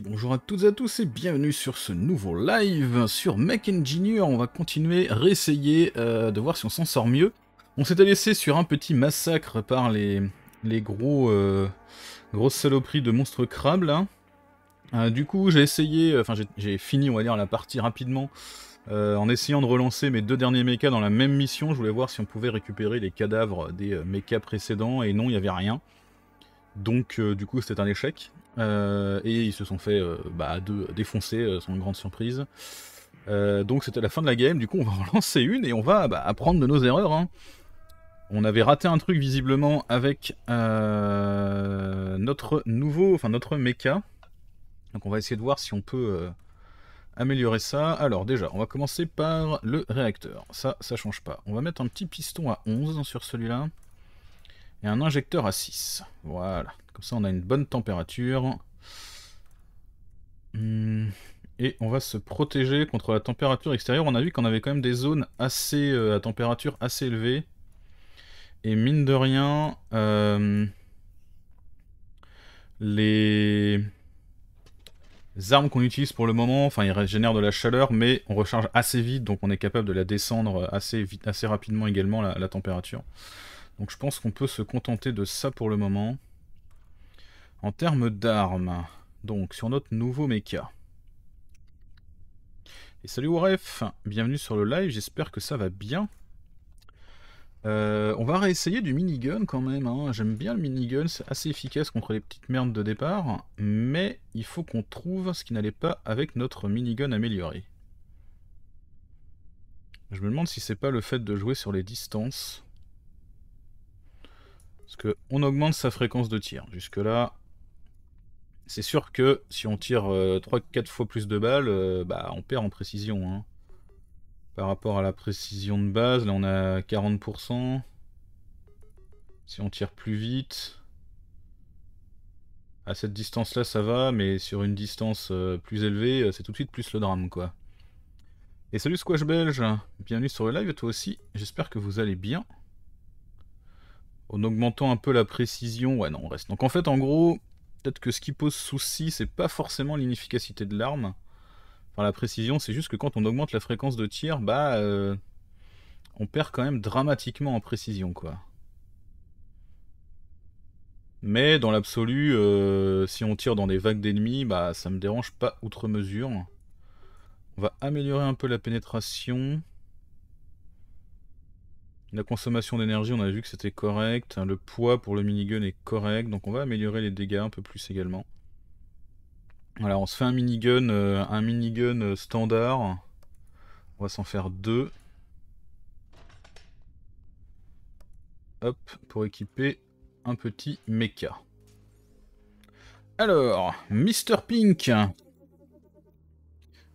Bonjour à toutes et à tous et bienvenue sur ce nouveau live sur Mech Engineer. On va continuer, réessayer euh, de voir si on s'en sort mieux. On s'était laissé sur un petit massacre par les, les gros euh, grosses saloperies de monstres crabes. Euh, du coup j'ai essayé, enfin j'ai fini on va dire la partie rapidement en essayant de relancer mes deux derniers mechas dans la même mission. Je voulais voir si on pouvait récupérer les cadavres des mechas précédents et non il n'y avait rien. Donc du coup c'était un échec. Euh, et ils se sont fait euh, bah, défoncer, euh, sans grande surprise. donc c'était la fin de la game, du coup on va en lancer une et on va bah, apprendre de nos erreurs. Hein. On avait raté un truc visiblement avec notre nouveau, enfin notre mecha. Donc on va essayer de voir si on peut améliorer ça. Alors déjà, on va commencer par le réacteur. Ça, ça change pas. On va mettre un petit piston à 11 sur celui-là. Et un injecteur à 6. Voilà. Comme ça, on a une bonne température. Hmm. Et on va se protéger contre la température extérieure. On a vu qu'on avait quand même des zones assez euh, à température assez élevée. Et mine de rien, euh, les... armes qu'on utilise pour le moment, enfin ils génèrent de la chaleur, mais on recharge assez vite, donc on est capable de la descendre assez, vite, assez rapidement également, la température. Donc je pense qu'on peut se contenter de ça pour le moment. En termes d'armes, donc sur notre nouveau mecha. Et salut Waref, bienvenue sur le live, j'espère que ça va bien. Euh, on va réessayer du minigun quand même, hein. j'aime bien le minigun, c'est assez efficace contre les petites merdes de départ, mais il faut qu'on trouve ce qui n'allait pas avec notre minigun amélioré. Je me demande si c'est pas le fait de jouer sur les distances. Parce qu'on augmente sa fréquence de tir. Jusque là, c'est sûr que si on tire 3-4 euh, fois plus de balles, euh, bah, on perd en précision. Hein. Par rapport à la précision de base, là on a 40%. Si on tire plus vite, à cette distance-là ça va, mais sur une distance euh, plus élevée, c'est tout de suite plus le drame quoi. Et salut Squash Belge, bienvenue sur le live toi aussi, j'espère que vous allez bien. En augmentant un peu la précision, ouais non on reste. Donc en fait en gros, Peut-être que ce qui pose souci, c'est pas forcément l'inefficacité de l'arme. Enfin, la précision, c'est juste que quand on augmente la fréquence de tir, bah, euh, on perd quand même dramatiquement en précision, quoi. Mais dans l'absolu, euh, si on tire dans des vagues d'ennemis, bah, ça me dérange pas outre mesure. On va améliorer un peu la pénétration. La consommation d'énergie, on a vu que c'était correct. Le poids pour le minigun est correct. Donc on va améliorer les dégâts un peu plus également. Voilà, on se fait un minigun, euh, un minigun euh, standard. On va s'en faire deux. Hop, pour équiper un petit mecha. Alors, Mr. Pink.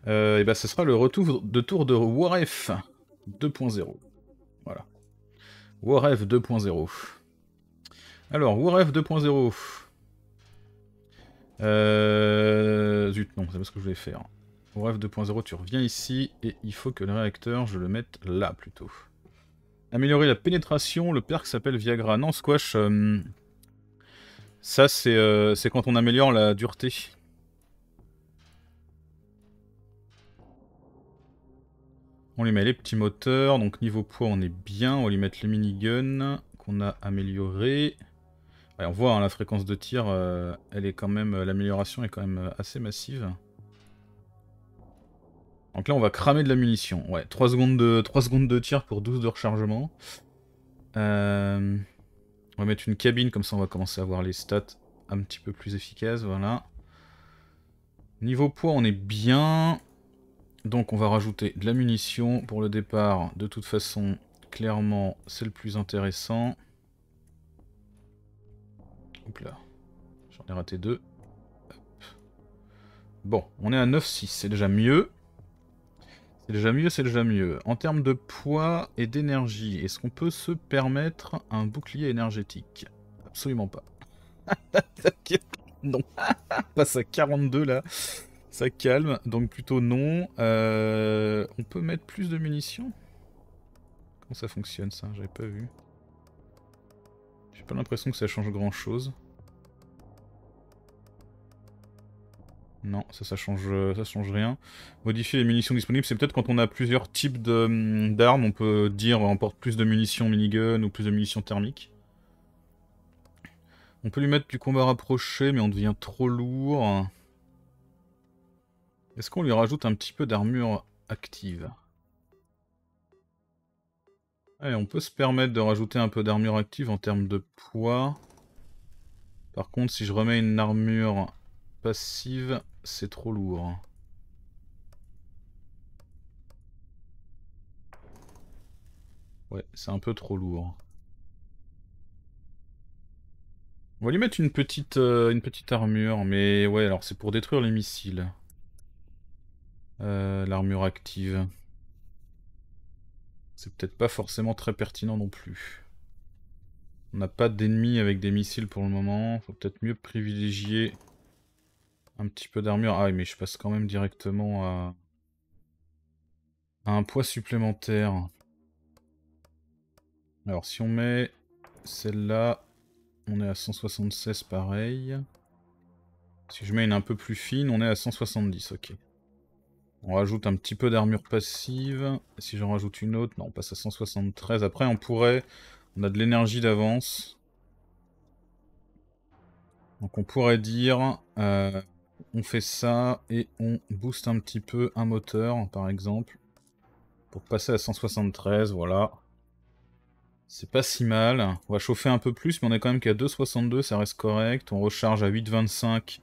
Euh, et ben, ce sera le retour de tour de Warf 2.0. Warf 2.0. Alors, Warf 2.0. Euh... Zut, non, c'est pas ce que je voulais faire. Warf 2.0, tu reviens ici, et il faut que le réacteur, je le mette là, plutôt. Améliorer la pénétration, le perk s'appelle Viagra. Non, Squash, euh, ça euh, c'est quand on améliore la dureté. On lui met les petits moteurs, donc niveau poids on est bien, on va lui mettre les miniguns qu'on a amélioré. on voit hein, la fréquence de tir, euh, elle est quand même, euh, l'amélioration est quand même euh, assez massive. Donc là on va cramer de la munition, ouais, 3 secondes de, 3 secondes de tir pour 12 de rechargement. on va mettre une cabine, comme ça on va commencer à voir les stats un petit peu plus efficaces, voilà. Niveau poids on est bien, donc on va rajouter de la munition pour le départ. De toute façon, clairement, c'est le plus intéressant. Hop là. J'en ai raté deux. Bon, on est à 9,6, c'est déjà mieux. C'est déjà mieux, c'est déjà mieux. En termes de poids et d'énergie, est-ce qu'on peut se permettre un bouclier énergétique? Absolument pas. non, passe à 42 là. Ça calme, donc plutôt non. Euh, on peut mettre plus de munitions? Comment ça fonctionne ça? J'avais pas vu. J'ai pas l'impression que ça change grand chose. Non, ça, ça change, ça change rien. Modifier les munitions disponibles, c'est peut-être quand on a plusieurs types d'armes, on peut dire on porte plus de munitions minigun ou plus de munitions thermiques. On peut lui mettre du combat rapproché, mais on devient trop lourd. Est-ce qu'on lui rajoute un petit peu d'armure active? Allez, on peut se permettre de rajouter un peu d'armure active en termes de poids. Par contre, si je remets une armure passive, c'est trop lourd. Ouais, c'est un peu trop lourd. On va lui mettre une petite, euh, armure, mais ouais, alors c'est pour détruire les missiles. Euh, l'armure active. C'est peut-être pas forcément très pertinent non plus. On n'a pas d'ennemis avec des missiles pour le moment. Faut peut-être mieux privilégier un petit peu d'armure. Ah oui, mais je passe quand même directement à... à un poids supplémentaire. Alors si on met celle-là, on est à 176 pareil. Si je mets une un peu plus fine, on est à 170, ok. On rajoute un petit peu d'armure passive. Si j'en rajoute une autre, non, on passe à 173. Après, on pourrait... On a de l'énergie d'avance. Donc on pourrait dire... Euh, on fait ça et on booste un petit peu un moteur, par exemple. Pour passer à 173, voilà. C'est pas si mal. On va chauffer un peu plus, mais on est quand même qu'à 2,62, ça reste correct. On recharge à 8,25.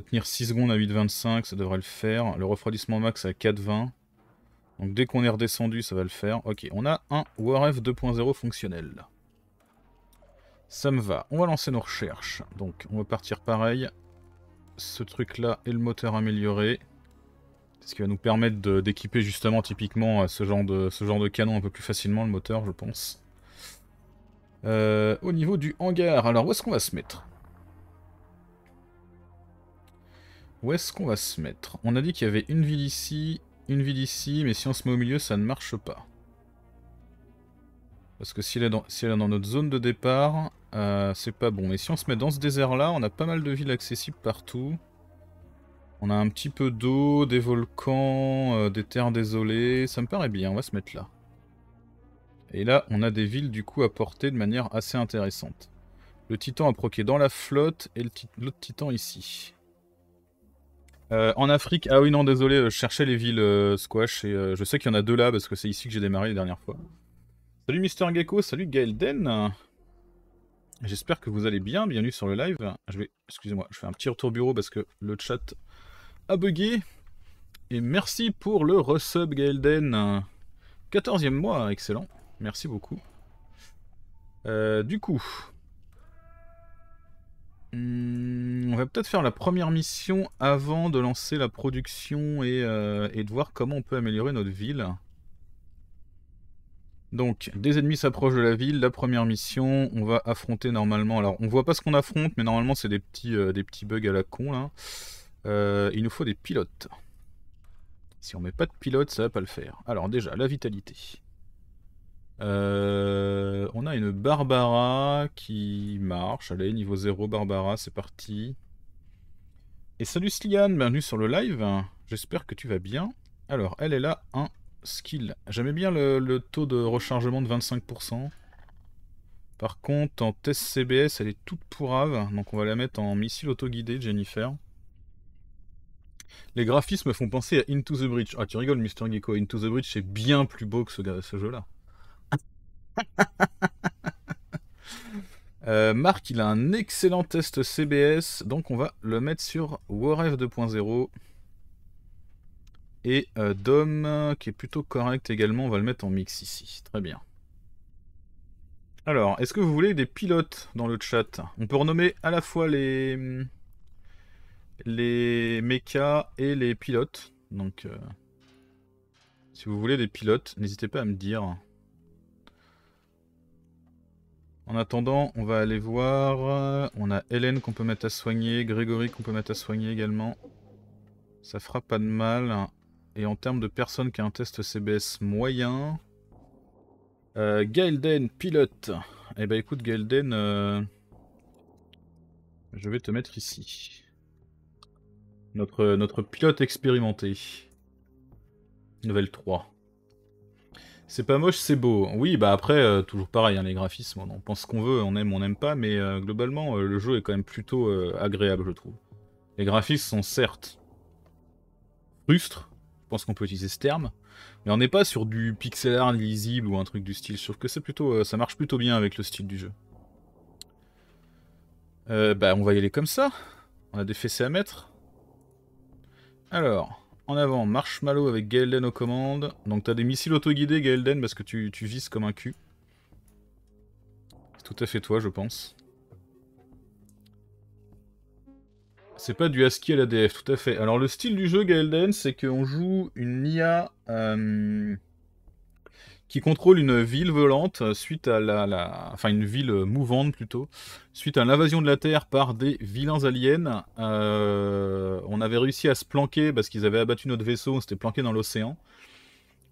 Tenir 6 secondes à 8,25, ça devrait le faire. Le refroidissement max à 4,20. Donc dès qu'on est redescendu, ça va le faire. Ok, on a un Warf 2.0 fonctionnel. Ça me va. On va lancer nos recherches. Donc on va partir pareil. Ce truc là et le moteur amélioré. Ce qui va nous permettre d'équiper justement typiquement ce genre, de, ce genre de canon un peu plus facilement, le moteur, je pense. Euh, au niveau du hangar, alors où est-ce qu'on va se mettre? Où est-ce qu'on va se mettre? On a dit qu'il y avait une ville ici, une ville ici, mais si on se met au milieu, ça ne marche pas. Parce que si elle est dans, notre zone de départ, euh, c'est pas bon. Mais si on se met dans ce désert-là, on a pas mal de villes accessibles partout. On a un petit peu d'eau, des volcans, euh, des terres désolées. Ça me paraît bien, on va se mettre là. Et là, on a des villes du coup à porter de manière assez intéressante. Le titan a proqué dans la flotte et l'autre titan ici. Euh, en Afrique, ah oui non désolé, je cherchais les villes euh, squash et je sais qu'il y en a deux là parce que c'est ici que j'ai démarré les dernières fois. Salut Mister Gecko, salut Gaelden. J'espère que vous allez bien, bienvenue sur le live. Je vais, excusez-moi, je fais un petit retour bureau parce que le chat a bugué. Et merci pour le resub Gaelden. 14e mois, excellent. Merci beaucoup. Euh, du coup, hmm, on va peut-être faire la première mission avant de lancer la production et, euh, et, de voir comment on peut améliorer notre ville. Donc, des ennemis s'approchent de la ville. La première mission, on va affronter normalement... Alors, on voit pas ce qu'on affronte, mais normalement c'est des petits, euh, des petits bugs à la con. Euh, il nous faut des pilotes. Si on met pas de pilote, ça va pas le faire. Alors déjà, la vitalité. Euh, on a une Barbara qui marche. Allez, niveau 0, Barbara, c'est parti. Et salut Slian, bienvenue sur le live. J'espère que tu vas bien. Alors, elle est là, un skill. J'aimais bien le, le, taux de rechargement de 25%. Par contre, en test CBS, elle est toute pourrave. Donc on va la mettre en missile autoguidé, Jennifer. Les graphismes font penser à Into the Bridge. Ah, tu rigoles, Mr. Gecko. Into the Bridge, c'est bien plus beau que ce, jeu-là. euh, Marc, il a un excellent test CBS, donc on va le mettre sur Warf 2.0. Et euh, Dom, qui est plutôt correct également, on va le mettre en mix ici. Très bien. Alors, est-ce que vous voulez des pilotes dans le chat? On peut renommer à la fois les les mechas et les pilotes. Donc, euh, si vous voulez des pilotes, n'hésitez pas à me dire. En attendant, on va aller voir. On a Hélène qu'on peut mettre à soigner, Grégory qu'on peut mettre à soigner également. Ça fera pas de mal. Et en termes de personnes qui a un test CBS moyen... Euh, Gaelden, pilote. Eh ben écoute Gaelden, euh, je vais te mettre ici. Notre, notre pilote expérimenté. Level 3. C'est pas moche, c'est beau. Oui, bah après, euh, toujours pareil, hein, les graphismes, on pense ce qu'on veut, on aime, on n'aime pas, mais euh, globalement, euh, le jeu est quand même plutôt agréable, je trouve. Les graphismes sont certes frustres, je pense qu'on peut utiliser ce terme, mais on n'est pas sur du pixel art lisible ou un truc du style. Trouve que c'est plutôt, ça marche plutôt bien avec le style du jeu. bah, on va y aller comme ça. On a des fessées à mettre. Alors, en avant, Marshmallow avec Gaelden aux commandes. Donc t'as des missiles auto-guidés Gaelden parce que tu, vises comme un cul. C'est tout à fait toi je pense. C'est pas du ASCII à l'ADF, tout à fait. Alors le style du jeu Gaelden, c'est qu'on joue une IA euh, qui contrôle une ville volante suite à la, enfin une ville mouvante plutôt, suite à l'invasion de la Terre par des vilains aliens. Euh, on avait réussi à se planquer parce qu'ils avaient abattu notre vaisseau, on s'était planqué dans l'océan.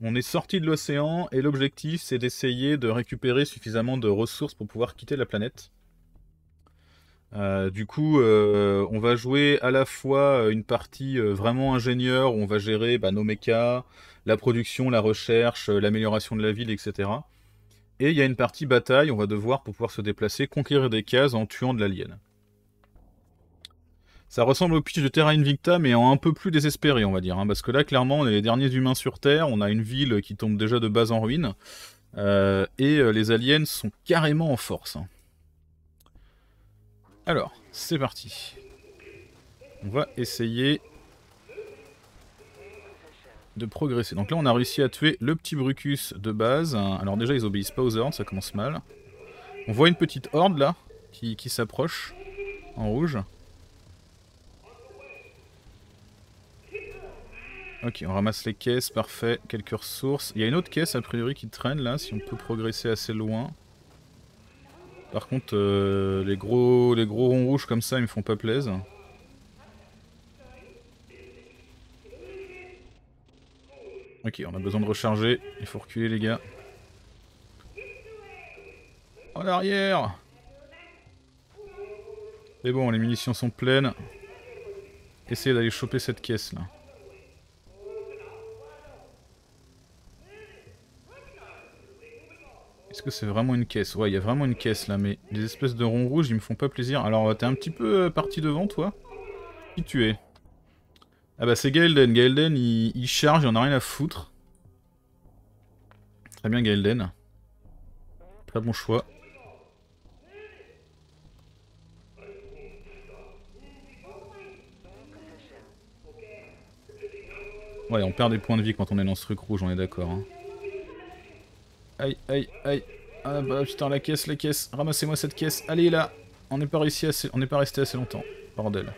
On est sorti de l'océan et l'objectif c'est d'essayer de récupérer suffisamment de ressources pour pouvoir quitter la planète. Euh, du coup, euh, on va jouer à la fois une partie vraiment ingénieur où on va gérer bah, nos mechas, la production, la recherche, euh, l'amélioration de la ville, etc. Et il y a une partie bataille, on va devoir, pour pouvoir se déplacer, conquérir des cases en tuant de l'alien. Ça ressemble au pitch de Terra Invicta, mais en un peu plus désespéré, on va dire. Hein, parce que là, clairement, on est les derniers humains sur Terre, on a une ville qui tombe déjà de base en ruine, euh, et euh, les aliens sont carrément en force. Hein. Alors, c'est parti. On va essayer de progresser. Donc là, on a réussi à tuer le petit Brucus de base. Alors déjà, ils obéissent pas aux ordres, ça commence mal. On voit une petite horde là, qui, s'approche, en rouge. Ok, on ramasse les caisses, parfait, quelques ressources. Il y a une autre caisse a priori qui traîne là, si on peut progresser assez loin. Par contre, euh, les, gros, les gros ronds rouges comme ça, ils me font pas plaisir. Ok, on a besoin de recharger. Il faut reculer, les gars. En arrière C'est bon, les munitions sont pleines. Essayez d'aller choper cette caisse, là. Est-ce que c'est vraiment une caisse? Ouais, il y a vraiment une caisse, là, mais les espèces de ronds rouges, ils me font pas plaisir. Alors, t'es un petit peu euh, parti devant, toi? Qui tu es? Ah bah c'est Gaelden, Gaelden il, charge, il en a rien à foutre. Très bien Gaelden. Pas bon choix. Ouais, on perd des points de vie quand on est dans ce truc rouge, on est d'accord. Hein. Aïe, aïe, aïe. Ah bah putain, la caisse, la caisse. Ramassez-moi cette caisse. Allez là. On n'est pas assez... on n'est pas resté assez longtemps. Bordel.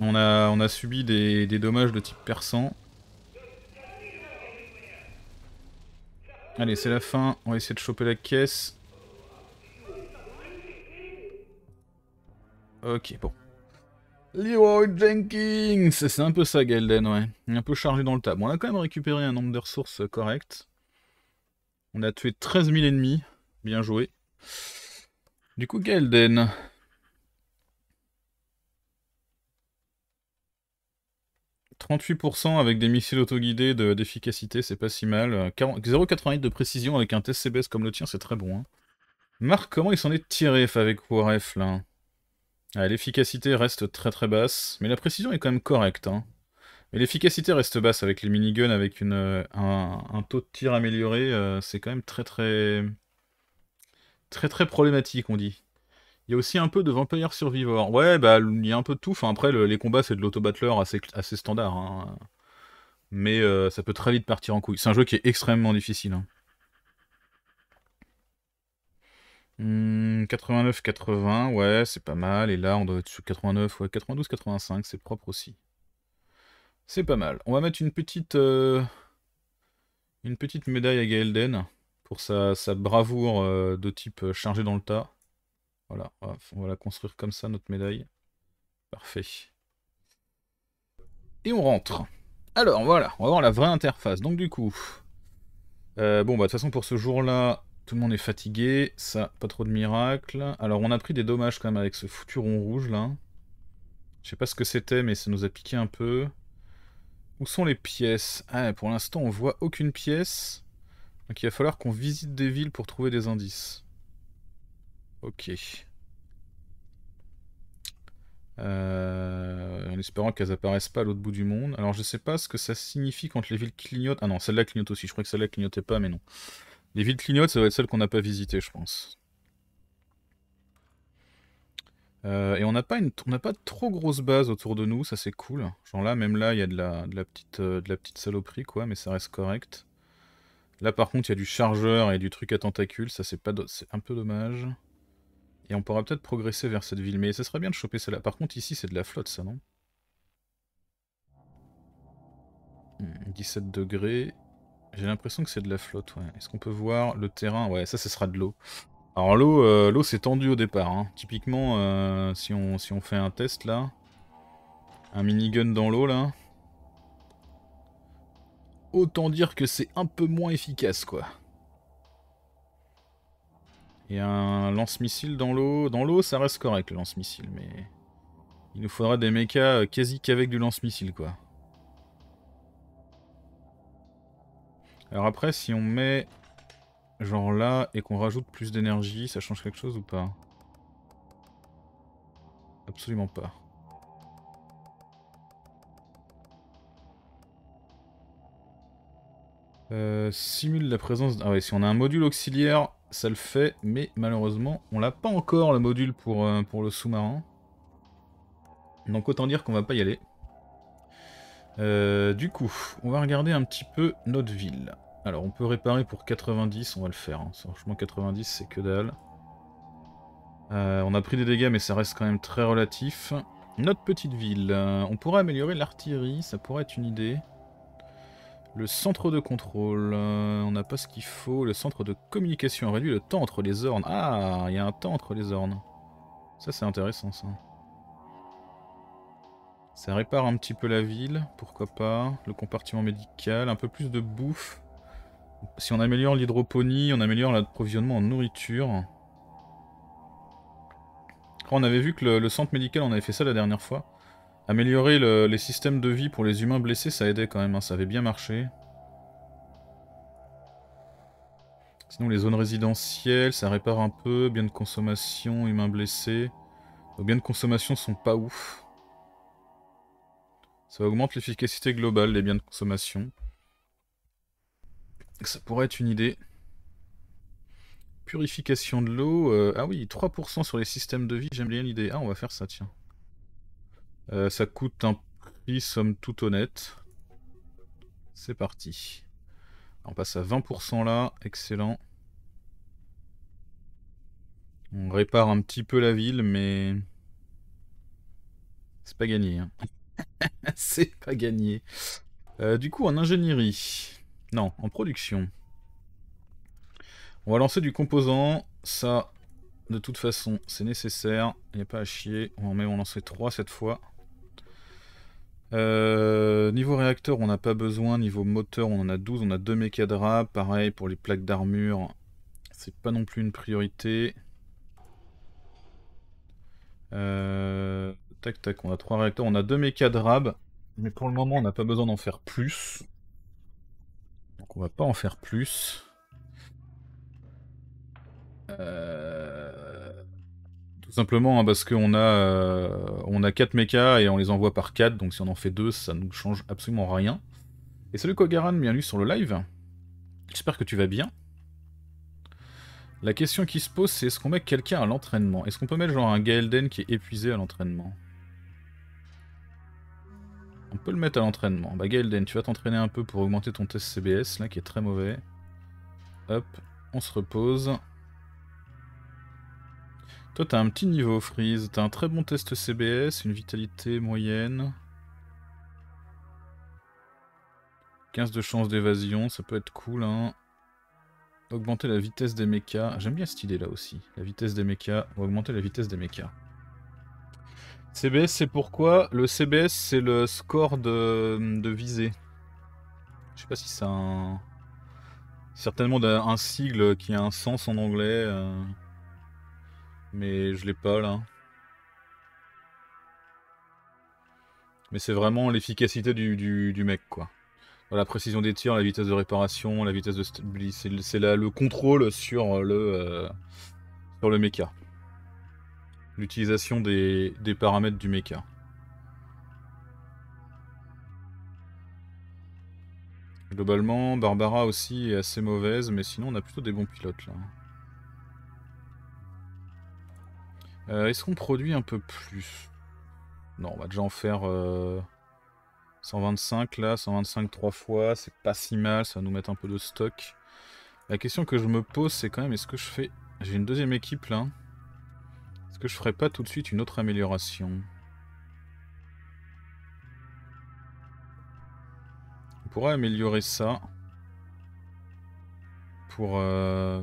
On a, subi des, dommages de type perçant. Allez, c'est la fin. On va essayer de choper la caisse. Ok, bon. Leroy Jenkins C'est un peu ça, Gelden, ouais. Un peu chargé dans le tas. Bon, on a quand même récupéré un nombre de ressources correct. On a tué 13 000 ennemis. Bien joué. Du coup, Gelden, 38% avec des missiles autoguidés d'efficacité, c'est pas si mal. 0,88 de précision avec un TCBS comme le tien, c'est très bon. Hein. Marc, comment il s'en est tiré avec Warf là? Ah, L'efficacité reste très très basse, mais la précision est quand même correcte. Hein. Mais l'efficacité reste basse avec les miniguns, avec une, un, taux de tir amélioré, euh, c'est quand même très très... Très très problématique, on dit. Il y a aussi un peu de Vampire Survivor. Ouais, bah, il y a un peu de tout. Enfin, après, les combats, c'est de l'auto-battler assez, assez standard. Hein. Mais euh, ça peut très vite partir en couille. C'est un jeu qui est extrêmement difficile. 89-80, hein. hmm, ouais, c'est pas mal. Et là, on doit être sur 89, ouais, 92-85, c'est propre aussi. C'est pas mal. On va mettre une petite... Euh, une petite médaille à Gaelden pour sa, bravoure euh, de type chargé dans le tas. Voilà, on va la construire comme ça, notre médaille. Parfait. Et on rentre. Alors voilà, on va voir la vraie interface. Donc du coup, euh, bon bah de toute façon pour ce jour-là, tout le monde est fatigué, ça, pas trop de miracles. Alors on a pris des dommages quand même avec ce foutu rond rouge là. Je sais pas ce que c'était, mais ça nous a piqué un peu. Où sont les pièces? Ah, pour l'instant, on voit aucune pièce. Donc il va falloir qu'on visite des villes pour trouver des indices. Ok. Euh, en espérant qu'elles apparaissent pas à l'autre bout du monde. Alors je sais pas ce que ça signifie quand les villes clignotent. Ah non, celle-là clignote aussi. Je crois que celle-là clignotait pas, mais non. Les villes clignotent, ça va être celles qu'on n'a pas visitées, je pense. Euh, et on n'a pas, une, pas de trop grosse base autour de nous, ça c'est cool. Genre là, même là, il y a de la, petite, euh, de la petite saloperie, quoi, mais ça reste correct. Là par contre, il y a du chargeur et du truc à tentacules, ça c'est un peu dommage. Et on pourra peut-être progresser vers cette ville, mais ça serait bien de choper celle-là. Par contre, ici, c'est de la flotte, ça, non 17 hmm, degrés. J'ai l'impression que c'est de la flotte, ouais. Est-ce qu'on peut voir le terrain? Ouais, ça, ce sera de l'eau. Alors l'eau, euh, c'est tendu au départ. Hein. Typiquement, euh, si, on, si on fait un test, là, un minigun dans l'eau, là, autant dire que c'est un peu moins efficace, quoi. Et un lance-missile dans l'eau. Dans l'eau, ça reste correct, le lance-missile, mais... Il nous faudra des mechas quasi qu'avec du lance-missile, quoi. Alors après, si on met... Genre là, et qu'on rajoute plus d'énergie, ça change quelque chose ou pas? Absolument pas. Euh, simule la présence... Ah ouais, si on a un module auxiliaire, ça le fait, mais malheureusement, on l'a pas encore le module pour, euh, le sous-marin. Donc autant dire qu'on va pas y aller. Euh, du coup, on va regarder un petit peu notre ville. Alors on peut réparer pour 90, on va le faire. Hein. Franchement 90 c'est que dalle. on a pris des dégâts mais ça reste quand même très relatif. Notre petite ville, on pourrait améliorer l'artillerie, ça pourrait être une idée. Le centre de contrôle, euh, on n'a pas ce qu'il faut. Le centre de communication réduit le temps entre les ornes. Ah, il y a un temps entre les ornes. Ça c'est intéressant ça. Ça répare un petit peu la ville, pourquoi pas. Le compartiment médical, un peu plus de bouffe. Si on améliore l'hydroponie, on améliore l'approvisionnement en nourriture. On avait vu que le centre médical, on avait fait ça la dernière fois. Améliorer les systèmes de vie pour les humains blessés, ça aidait quand même, hein, ça avait bien marché. Sinon les zones résidentielles, ça répare un peu, biens de consommation, humains blessés. Les biens de consommation sont pas ouf. Ça augmente l'efficacité globale des biens de consommation. Ça pourrait être une idée. Purification de l'eau. Euh, ah oui, 3% sur les systèmes de vie, j'aime bien l'idée. Ah, on va faire ça, tiens. Euh, ça coûte un prix somme toute honnête. C'est parti. On passe à 20% là, excellent. On répare un petit peu la ville, mais... C'est pas gagné. Hein. C'est pas gagné. Euh, du coup, en ingénierie. Non, en production. On va lancer du composant. Ça, de toute façon, c'est nécessaire. Il n'y a pas à chier. On en lancer 3 cette fois. Euh, niveau réacteur, on n'a pas besoin. Niveau moteur, on en a 12. On a 2 mécadras. Pareil pour les plaques d'armure. C'est pas non plus une priorité. Euh, tac tac, on a 3 réacteurs. On a 2 mécadrab. Mais pour le moment, on n'a pas besoin d'en faire plus. Donc on va pas en faire plus. Euh... Tout simplement hein, parce qu'on a, euh, a 4 mechas et on les envoie par 4, donc si on en fait 2, ça nous change absolument rien. Et salut Kogaran, bienvenue sur le live. J'espère que tu vas bien. La question qui se pose, c'est est-ce qu'on met quelqu'un à l'entraînement? Est-ce qu'on peut mettre genre un Gaelden qui est épuisé à l'entraînement? On peut le mettre à l'entraînement. Bah Gaelden, tu vas t'entraîner un peu pour augmenter ton test CBS, là, qui est très mauvais. Hop, on se repose. Toi, t'as un petit niveau, Freeze. T'as un très bon test CBS, une vitalité moyenne. 15 de chance d'évasion, ça peut être cool, hein. Augmenter la vitesse des mechas. J'aime bien cette idée là aussi. La vitesse des mechas. Augmenter la vitesse des mechas. CBS, c'est pourquoi? Le CBS, c'est le score de, visée. Je sais pas si c'est un... Certainement un sigle qui a un sens en anglais. Euh. Mais je l'ai pas là. Mais c'est vraiment l'efficacité du, mec, quoi. La précision des tirs, la vitesse de réparation, la vitesse de stabilité, c'est le contrôle sur le, euh, sur le mecha. L'utilisation des, des paramètres du mecha. Globalement, Barbara aussi est assez mauvaise, mais sinon on a plutôt des bons pilotes là. Euh, est-ce qu'on produit un peu plus? Non, on va déjà en faire 125 euh, là, 125 trois fois, c'est pas si mal, ça va nous mettre un peu de stock. La question que je me pose, c'est quand même, est-ce que je fais... J'ai une deuxième équipe là. Est-ce que je ferais pas tout de suite une autre amélioration? On pourrait améliorer ça. Pour... Euh,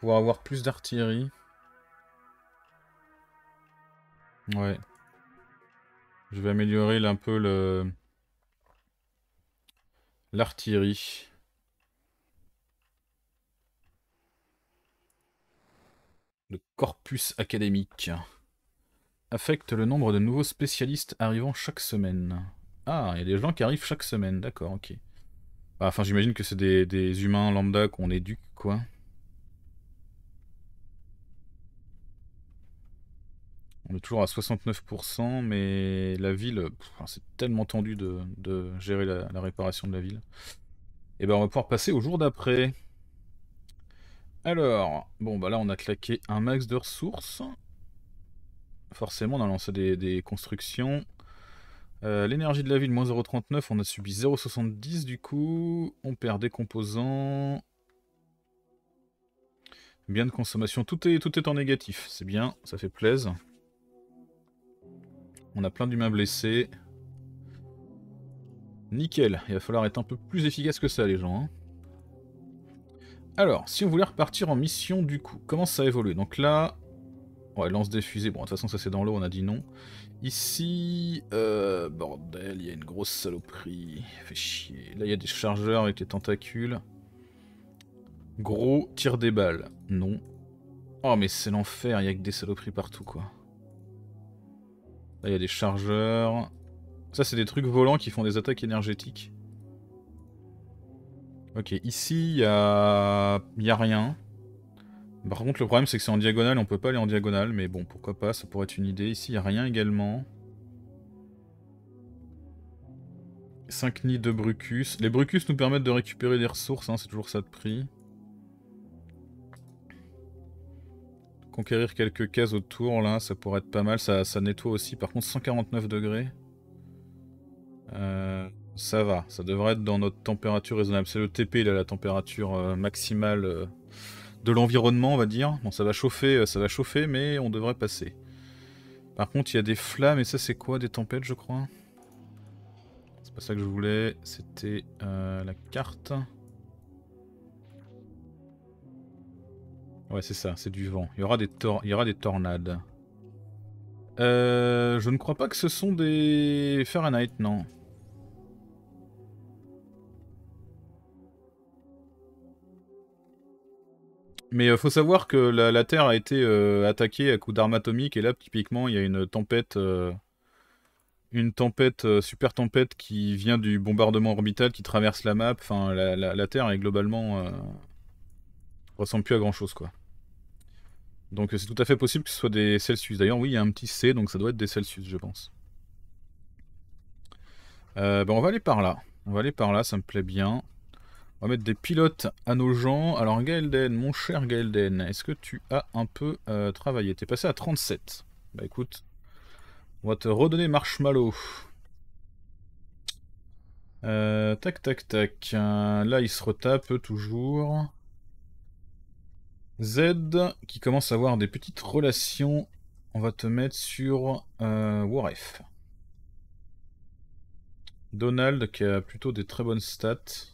pour avoir plus d'artillerie. Ouais. Je vais améliorer un peu le... L'artillerie. Le corpus académique affecte le nombre de nouveaux spécialistes arrivant chaque semaine. Ah, il y a des gens qui arrivent chaque semaine, d'accord, ok. Bah, enfin, j'imagine que c'est des, humains lambda qu'on éduque, quoi. On est toujours à 69%, mais la ville, c'est tellement tendu de, gérer la, réparation de la ville. Et eh ben on va pouvoir passer au jour d'après. Alors, bon bah là on a claqué un max de ressources. Forcément on a lancé des, constructions. Euh, l'énergie de la ville, moins 0,39, on a subi 0,70 du coup. On perd des composants. Bien de consommation, tout est, tout est en négatif, c'est bien, ça fait plaisir. On a plein d'humains blessés. Nickel, il va falloir être un peu plus efficace que ça les gens. Hein. Alors, si on voulait repartir en mission du coup, comment ça évolue? Donc là, ouais, lance des fusées, bon de toute façon ça c'est dans l'eau, on a dit non. Ici, euh, bordel, il y a une grosse saloperie, fait chier. Là il y a des chargeurs avec les tentacules. Gros, tir des balles, non. Oh mais c'est l'enfer, il y a que des saloperies partout quoi. Là, il y a des chargeurs. Ça, c'est des trucs volants qui font des attaques énergétiques. Ok, ici, il y a... rien. Par contre, le problème, c'est que c'est en diagonale, on peut pas aller en diagonale, mais bon, pourquoi pas, ça pourrait être une idée. Ici, il n'y a rien également. 5 nids de Brucus. Les Brucus nous permettent de récupérer des ressources, hein, c'est toujours ça de prix. Conquérir quelques cases autour, là, ça pourrait être pas mal. Ça, nettoie aussi. Par contre, 149 degrés. Euh, ça va. Ça devrait être dans notre température raisonnable. C'est le TP, a la température euh, maximale euh, de l'environnement, on va dire. Bon, ça va chauffer, ça va chauffer, mais on devrait passer. Par contre, il y a des flammes, et ça, c'est quoi? Des tempêtes, je crois? C'est pas ça que je voulais. C'était la carte. Ouais, c'est ça, c'est du vent. Il y aura des, tornades. Euh, je ne crois pas que ce sont des Fahrenheit, non. Mais il euh, faut savoir que la, Terre a été euh, attaquée à coups d'armes atomiques et là, typiquement, il y a une tempête, une tempête, super tempête qui vient du bombardement orbital qui traverse la map. Enfin, la Terre est globalement ressemble plus à grand chose, quoi. Donc c'est tout à fait possible que ce soit des Celsius. D'ailleurs, oui, il y a un petit C, donc ça doit être des Celsius, je pense. Euh, ben, on va aller par là. On va aller par là, ça me plaît bien. On va mettre des pilotes à nos gens. Alors Gaelden, mon cher Gaelden, est-ce que tu as un peu euh, travaillé? T'es passé à 37. Bah écoute, on va te redonner Marshmallow. Euh, tac tac tac. là il se retape toujours. Z qui commence à avoir des petites relations. On va te mettre sur euh, Waref. Donald qui a plutôt des très bonnes stats.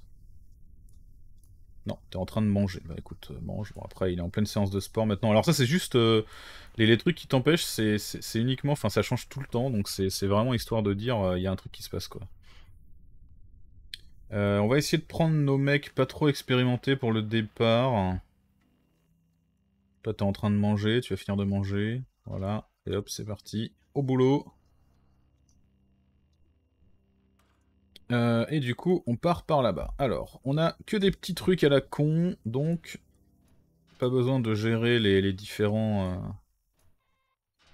Non, t'es en train de manger. Bah écoute, euh, mange. Bon, après, il est en pleine séance de sport maintenant. Alors ça, c'est juste... Euh, les, trucs qui t'empêchent, c'est uniquement... Enfin, ça change tout le temps, donc c'est vraiment histoire de dire, euh, il y a un truc qui se passe, quoi. on va essayer de prendre nos mecs pas trop expérimentés pour le départ. Toi, t'es en train de manger, tu vas finir de manger. Voilà, et hop, c'est parti. Au boulot. Euh, et du coup, on part par là-bas. Alors, on a que des petits trucs à la con, donc pas besoin de gérer les, différents euh,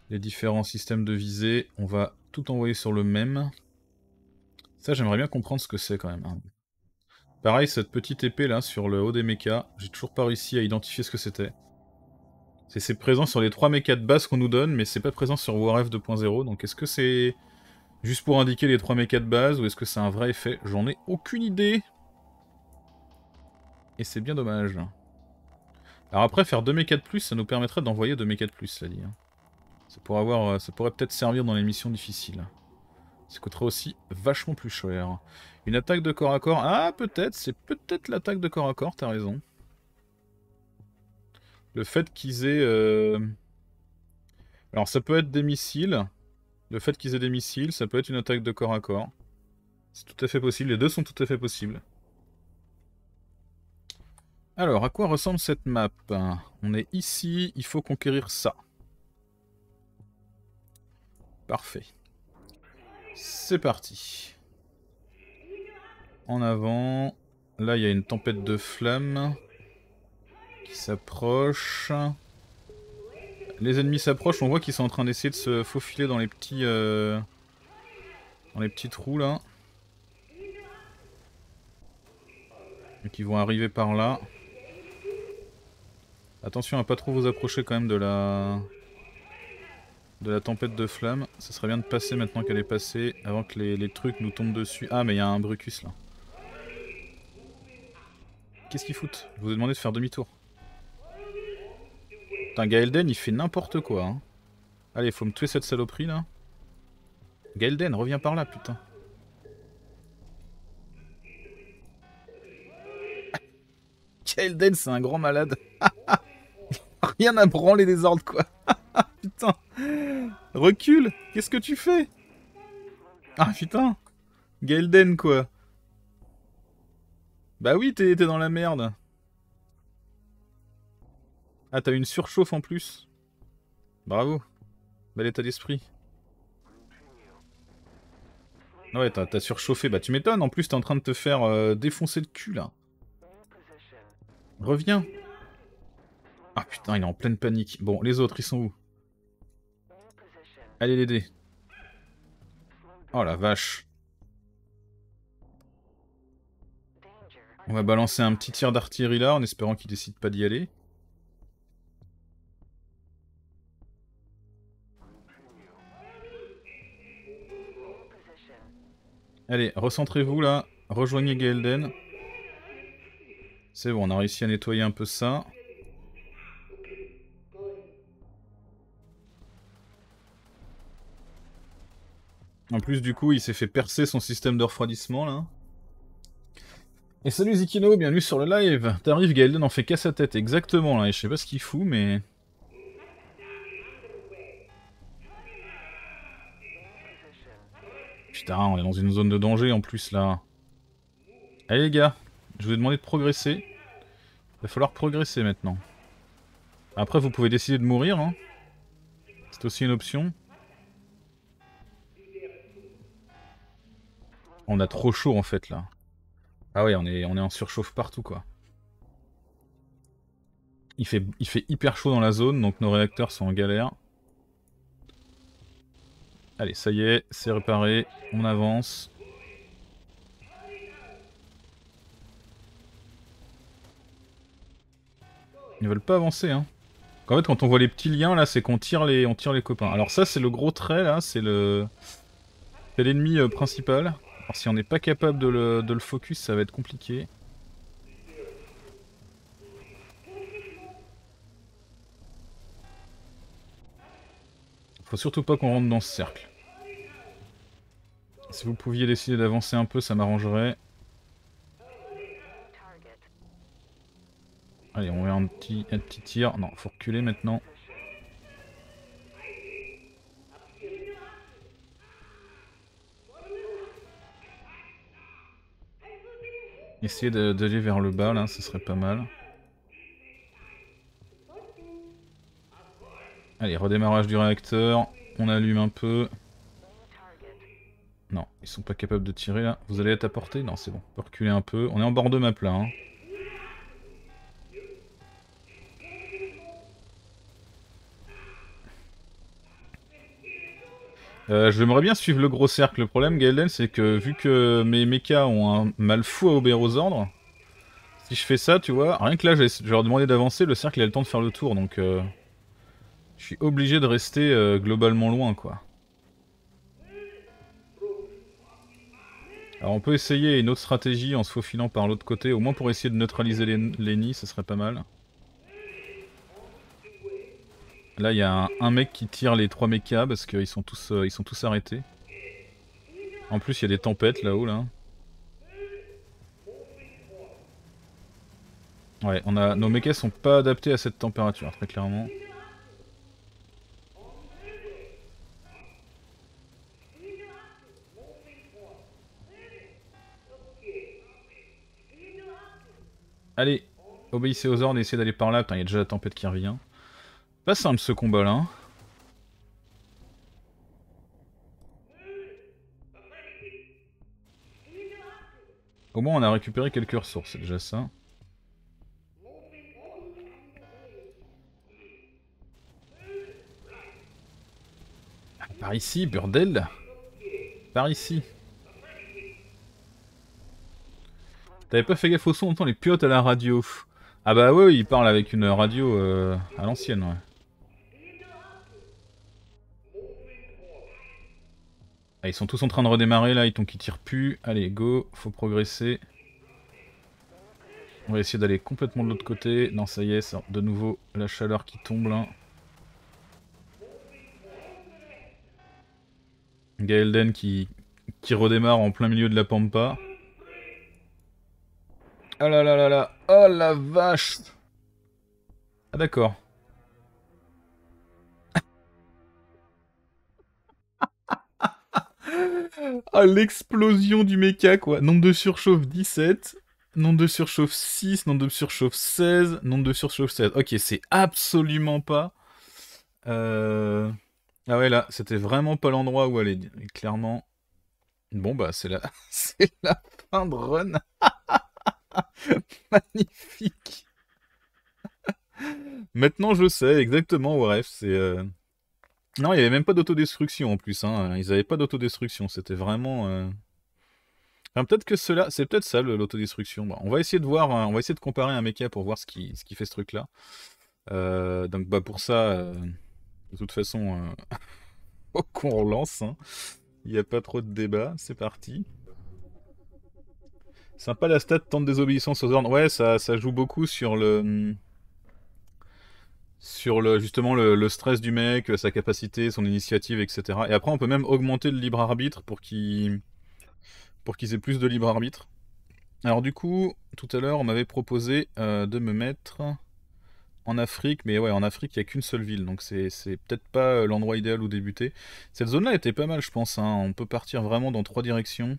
les différents systèmes de visée. On va tout envoyer sur le même. Ça, j'aimerais bien comprendre ce que c'est quand même. Hein. Pareil, cette petite épée là sur le haut des mechas, j'ai toujours pas réussi à identifier ce que c'était. C'est présent sur les trois mechas de base qu'on nous donne, mais c'est pas présent sur Warf 2.0, donc est-ce que c'est juste pour indiquer les trois mechas de base, ou est-ce que c'est un vrai effet? J'en ai aucune idée. Et c'est bien dommage. Alors après, faire deux mechas de plus, ça nous permettrait d'envoyer deux mechas de plus, dit. Hein. Ça pourrait, avoir, ça pourrait peut-être servir dans les missions difficiles. Ça coûterait aussi vachement plus cher. Une attaque de corps à corps. Ah, peut-être, c'est peut-être l'attaque de corps à corps, t'as raison. Le fait qu'ils aient... Euh, alors ça peut être des missiles. Le fait qu'ils aient des missiles, ça peut être une attaque de corps à corps. C'est tout à fait possible, les deux sont tout à fait possibles. Alors, à quoi ressemble cette map? On est ici, il faut conquérir ça. Parfait. C'est parti. En avant. Là, il y a une tempête de flammes qui s'approche. Les ennemis s'approchent, on voit qu'ils sont en train d'essayer de se faufiler dans les petits... Euh, dans les petits trous là. Et qui vont arriver par là. Attention à pas trop vous approcher quand même de la... De la tempête de flammes. Ça serait bien de passer maintenant qu'elle est passée, avant que les, les trucs nous tombent dessus. Ah mais il y a un Brucus là. Qu'est-ce qu'ils foutent? Je vous ai demandé de faire demi-tour. Putain, Gaelden, il fait n'importe quoi. Hein. Allez, faut me tuer cette saloperie, là. Gaelden, reviens par là, putain. Gaelden, c'est un grand malade. Rien à branler des ordres, quoi. putain. Recule. Qu'est-ce que tu fais? Ah, putain. Gaelden, quoi. Bah oui, t'es dans la merde. Ah, t'as une surchauffe en plus. Bravo. Bel état d'esprit. Ouais, t'as surchauffé. Bah tu m'étonnes, en plus t'es en train de te faire euh, défoncer le cul là. Reviens. Ah putain, il est en pleine panique. Bon, les autres, ils sont où? Allez l'aider. Oh la vache. On va balancer un petit tir d'artillerie là, en espérant qu'il décide pas d'y aller. Allez, recentrez-vous là. Rejoignez Gaelden. C'est bon, on a réussi à nettoyer un peu ça. En plus, du coup, il s'est fait percer son système de refroidissement, là. Et salut Zikino, bienvenue sur le live. T'arrives, Gaelden en fait qu'à sa tête, exactement, là. Et je sais pas ce qu'il fout, mais... Putain, on est dans une zone de danger en plus là. Allez les gars, je vous ai demandé de progresser. Il va falloir progresser maintenant. Après vous pouvez décider de mourir. Hein. C'est aussi une option. On a trop chaud en fait là. Ah ouais, on est, on est en surchauffe partout quoi. Il fait, il fait hyper chaud dans la zone, donc nos réacteurs sont en galère. Allez, ça y est, c'est réparé. On avance. Ils veulent pas avancer, hein. En fait, quand on voit les petits liens, là, c'est qu'on tire, les... On tire les copains. Alors ça, c'est le gros trait, là, c'est le... C'est l'ennemi euh, principal. Alors si on n'est pas capable de le... de le focus, ça va être compliqué. Faut surtout pas qu'on rentre dans ce cercle. Si vous pouviez décider d'avancer un peu, ça m'arrangerait. Allez, on met un petit, un petit tir. Non, faut reculer maintenant. Essayez d'aller vers le bas, là, ce serait pas mal. Allez, redémarrage du réacteur. On allume un peu. Non, ils sont pas capables de tirer là. Vous allez être à portée Non, c'est bon. On peut reculer un peu. On est en bord de map là. Hein. Euh, J'aimerais bien suivre le gros cercle. Le problème, Gaelden, c'est que vu que mes mechas ont un mal fou à obéir aux ordres, si je fais ça, tu vois, rien que là, je vais leur demander d'avancer, le cercle il a le temps de faire le tour, donc euh, je suis obligé de rester euh, globalement loin, quoi. Alors on peut essayer une autre stratégie en se faufilant par l'autre côté, au moins pour essayer de neutraliser les, nids, ça serait pas mal. Là, il y a un, mec qui tire les trois mechas parce qu'ils sont, tous, euh, sont tous arrêtés. En plus, il y a des tempêtes là-haut, là. Ouais, on a, nos mechas sont pas adaptés à cette température, très clairement. Allez, obéissez aux ordres et essayez d'aller par là. Putain, il y a déjà la tempête qui revient. Pas simple ce combat là. Hein. Au moins on a récupéré quelques ressources, c'est déjà ça. Ah, par ici, burdel Par ici. T'avais pas fait gaffe au son, on entend les pilotes à la radio. Ah bah ouais, il parle avec une radio euh, à l'ancienne, ouais. Ah, ils sont tous en train de redémarrer là, ils t'ont qui tirent plus. Allez, go, faut progresser. On va essayer d'aller complètement de l'autre côté. Non, ça y est, de nouveau la chaleur qui tombe là. Gaelden qui, qui redémarre en plein milieu de la pampa. Oh là là là là, oh la vache Ah d'accord. Ah, l'explosion du mecha, quoi. Nombre de surchauffe 17. Nombre de surchauffe 6. Nombre de surchauffe 16. Nombre de surchauffe 16. Ok, c'est absolument pas... Euh... Ah ouais, là, c'était vraiment pas l'endroit où aller. Clairement... Bon, bah, c'est la... c'est la fin de run. Magnifique. Maintenant, je sais exactement, bref, c'est... Euh, non, il n'y avait même pas d'autodestruction en plus. Hein. Ils n'avaient pas d'autodestruction. C'était vraiment. Euh, peut-être que cela, c'est peut-être ça l'autodestruction. on va essayer de voir, hein, on va essayer de comparer un mecha pour voir ce qui, ce qui fait ce truc-là. Euh, donc bah pour ça, euh, de toute façon, qu'on relance. Hein. Il n'y a pas trop de débat. C'est parti. Sympa la stat tente désobéissance aux ordres. Ouais, ça, joue beaucoup sur le sur le, justement le, stress du mec, sa capacité, son initiative, etc. Et après, on peut même augmenter le libre arbitre pour qu'il pour qu'ils aient plus de libre arbitre. Alors du coup, tout à l'heure, on m'avait proposé euh, de me mettre en Afrique, mais ouais, en Afrique, il n'y a qu'une seule ville, donc c'est peut-être pas euh, l'endroit idéal où débuter. Cette zone-là était pas mal, je pense. Hein. On peut partir vraiment dans trois directions.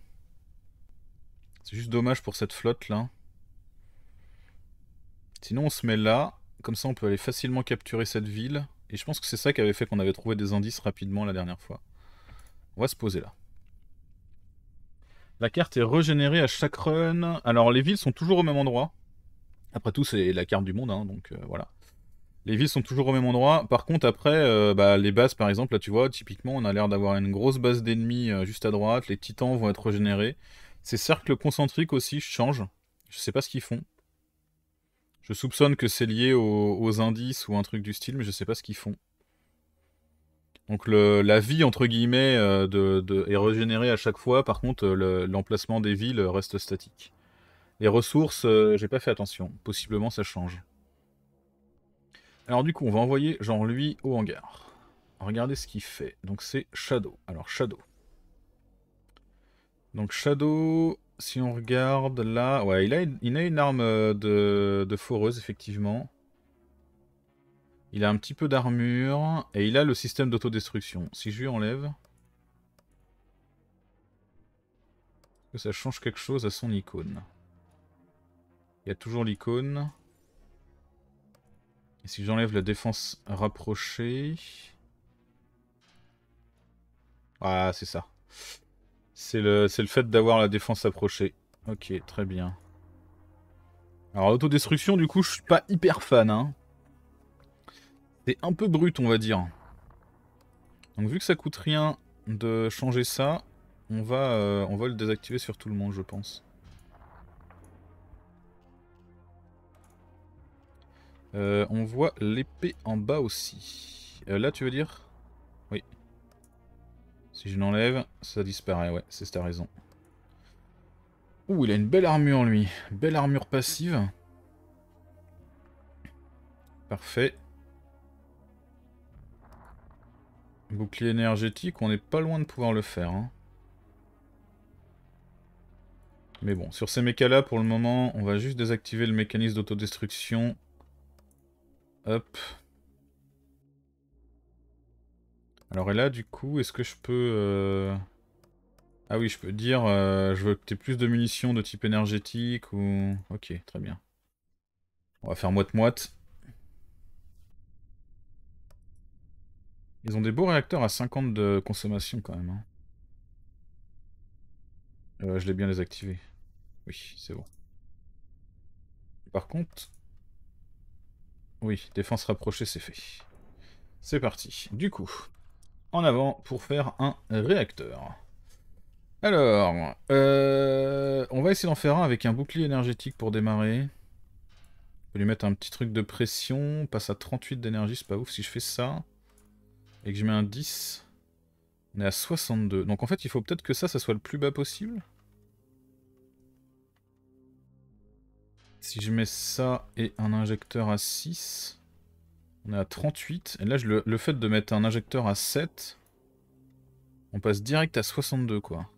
C'est juste dommage pour cette flotte-là. Sinon, on se met là. Comme ça, on peut aller facilement capturer cette ville. Et je pense que c'est ça qui avait fait qu'on avait trouvé des indices rapidement la dernière fois. On va se poser là. La carte est régénérée à chaque run. Alors, les villes sont toujours au même endroit. Après tout, c'est la carte du monde, hein, donc euh, voilà. Les villes sont toujours au même endroit. Par contre, après, euh, bah, les bases, par exemple, là, tu vois, typiquement, on a l'air d'avoir une grosse base d'ennemis euh, juste à droite. Les titans vont être régénérés. Ces cercles concentriques aussi changent. Je sais pas ce qu'ils font. Je soupçonne que c'est lié aux, indices ou un truc du style, mais je sais pas ce qu'ils font. Donc la vie, entre guillemets, euh, est régénérée à chaque fois. Par contre, l'emplacement des villes reste statique. Les ressources, euh, j'ai pas fait attention. Possiblement, ça change. Alors du coup, on va envoyer genre lui au hangar. Regardez ce qu'il fait. Donc c'est Shadow. Alors Shadow. Donc Shadow, si on regarde là, ouais, il a, il a une arme euh, de, de foreuse, effectivement. Il a un petit peu d'armure, et il a le système d'autodestruction. Si je lui enlève... que ça change quelque chose à son icône? Il y a toujours l'icône. Et si j'enlève la défense rapprochée... Ah, c'est ça. C'est le, fait d'avoir la défense approchée. Ok, très bien. Alors l'autodestruction, du coup, je suis pas hyper fan. Hein. C'est un peu brut, on va dire. Donc vu que ça coûte rien de changer ça, on va, euh, on va le désactiver sur tout le monde, je pense. Euh, on voit l'épée en bas aussi. Euh, là, tu veux dire? Si je l'enlève, ça disparaît, ouais, c'est ta raison. Ouh, il a une belle armure, lui. Belle armure passive. Parfait. Bouclier énergétique, on n'est pas loin de pouvoir le faire. Hein. Mais bon, sur ces mechas là, pour le moment, on va juste désactiver le mécanisme d'autodestruction. Hop. Alors et là, du coup, est-ce que je peux... Euh, ah oui, je peux dire, euh, je veux que tu plus de munitions de type énergétique ou... Ok, très bien. On va faire moite-moite. Ils ont des beaux réacteurs à 50 de consommation quand même. Hein. Euh, je l'ai bien désactivé. Oui, c'est bon. Par contre... Oui, défense rapprochée, c'est fait. C'est parti. Du coup, en avant pour faire un réacteur. Alors, euh, on va essayer d'en faire un avec un bouclier énergétique pour démarrer. On peut lui mettre un petit truc de pression. On passe à 38 d'énergie, c'est pas ouf si je fais ça et que je mets un 10, on est à 62. Donc en fait, il faut peut-être que ça, ça soit le plus bas possible. Si je mets ça et un injecteur à 6, on est à 38. Et là, le, fait de mettre un injecteur à 7, on passe direct à 62, quoi.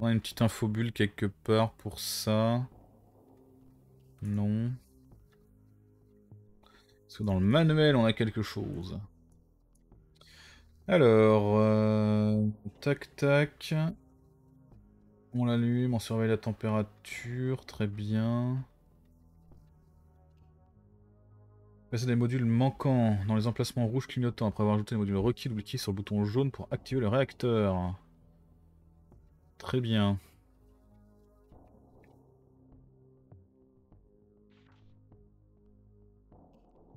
On a une petite infobulle quelque part pour ça? Non. Est-ce que dans le manuel on a quelque chose? Alors, euh, tac tac. On l'allume, on surveille la température, très bien. Passer des modules manquants dans les emplacements rouges clignotants après avoir ajouté les modules requis, double sur le bouton jaune pour activer le réacteur. Très bien.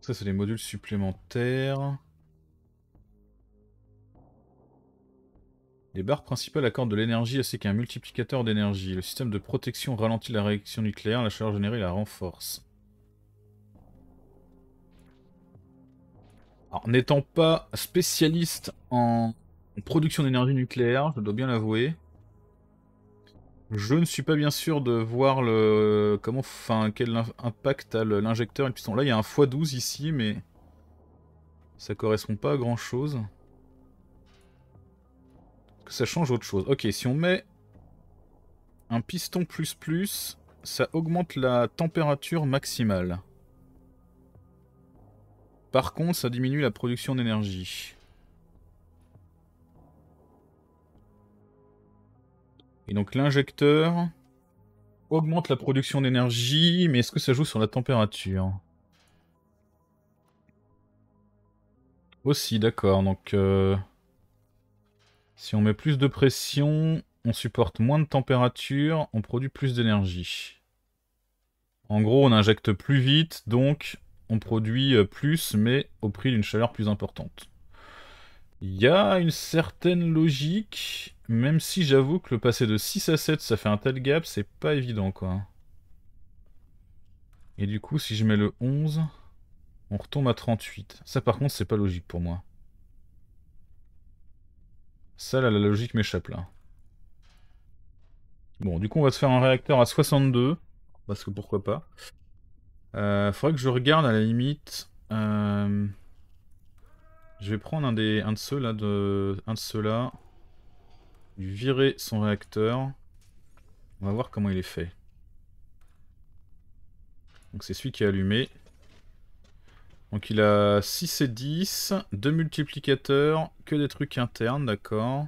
Ça, c'est des modules supplémentaires. Les barres principales accordent de l'énergie ainsi qu'un multiplicateur d'énergie. Le système de protection ralentit la réaction nucléaire, la chaleur générée la renforce. Alors, n'étant pas spécialiste en production d'énergie nucléaire, je dois bien l'avouer, je ne suis pas bien sûr de voir comment, enfin, quel impact a l'injecteur et le piston. Là, il y a un x12 ici, mais ça correspond pas à grand chose. Que ça change autre chose. Ok, si on met un piston plus plus, ça augmente la température maximale. Par contre, ça diminue la production d'énergie. Et donc l'injecteur augmente la production d'énergie, mais est-ce que ça joue sur la température? Aussi, d'accord. Donc euh, si on met plus de pression, on supporte moins de température, on produit plus d'énergie. En gros, on injecte plus vite, donc on produit euh, plus, mais au prix d'une chaleur plus importante. Il y a une certaine logique, même si j'avoue que le passer de 6 à 7, ça fait un tel gap, c'est pas évident quoi. Et du coup, si je mets le 11, on retombe à 38. Ça par contre, c'est pas logique pour moi. Ça là, la logique m'échappe là. Bon, du coup, on va se faire un réacteur à 62, parce que pourquoi pas. Euh, faudrait que je regarde à la limite... Euh... Je vais prendre un, des, un de ceux là, de, un de ceux-là, virer son réacteur. On va voir comment il est fait. Donc c'est celui qui est allumé. Donc il a 6 et 10, 2 multiplicateurs, que des trucs internes, d'accord.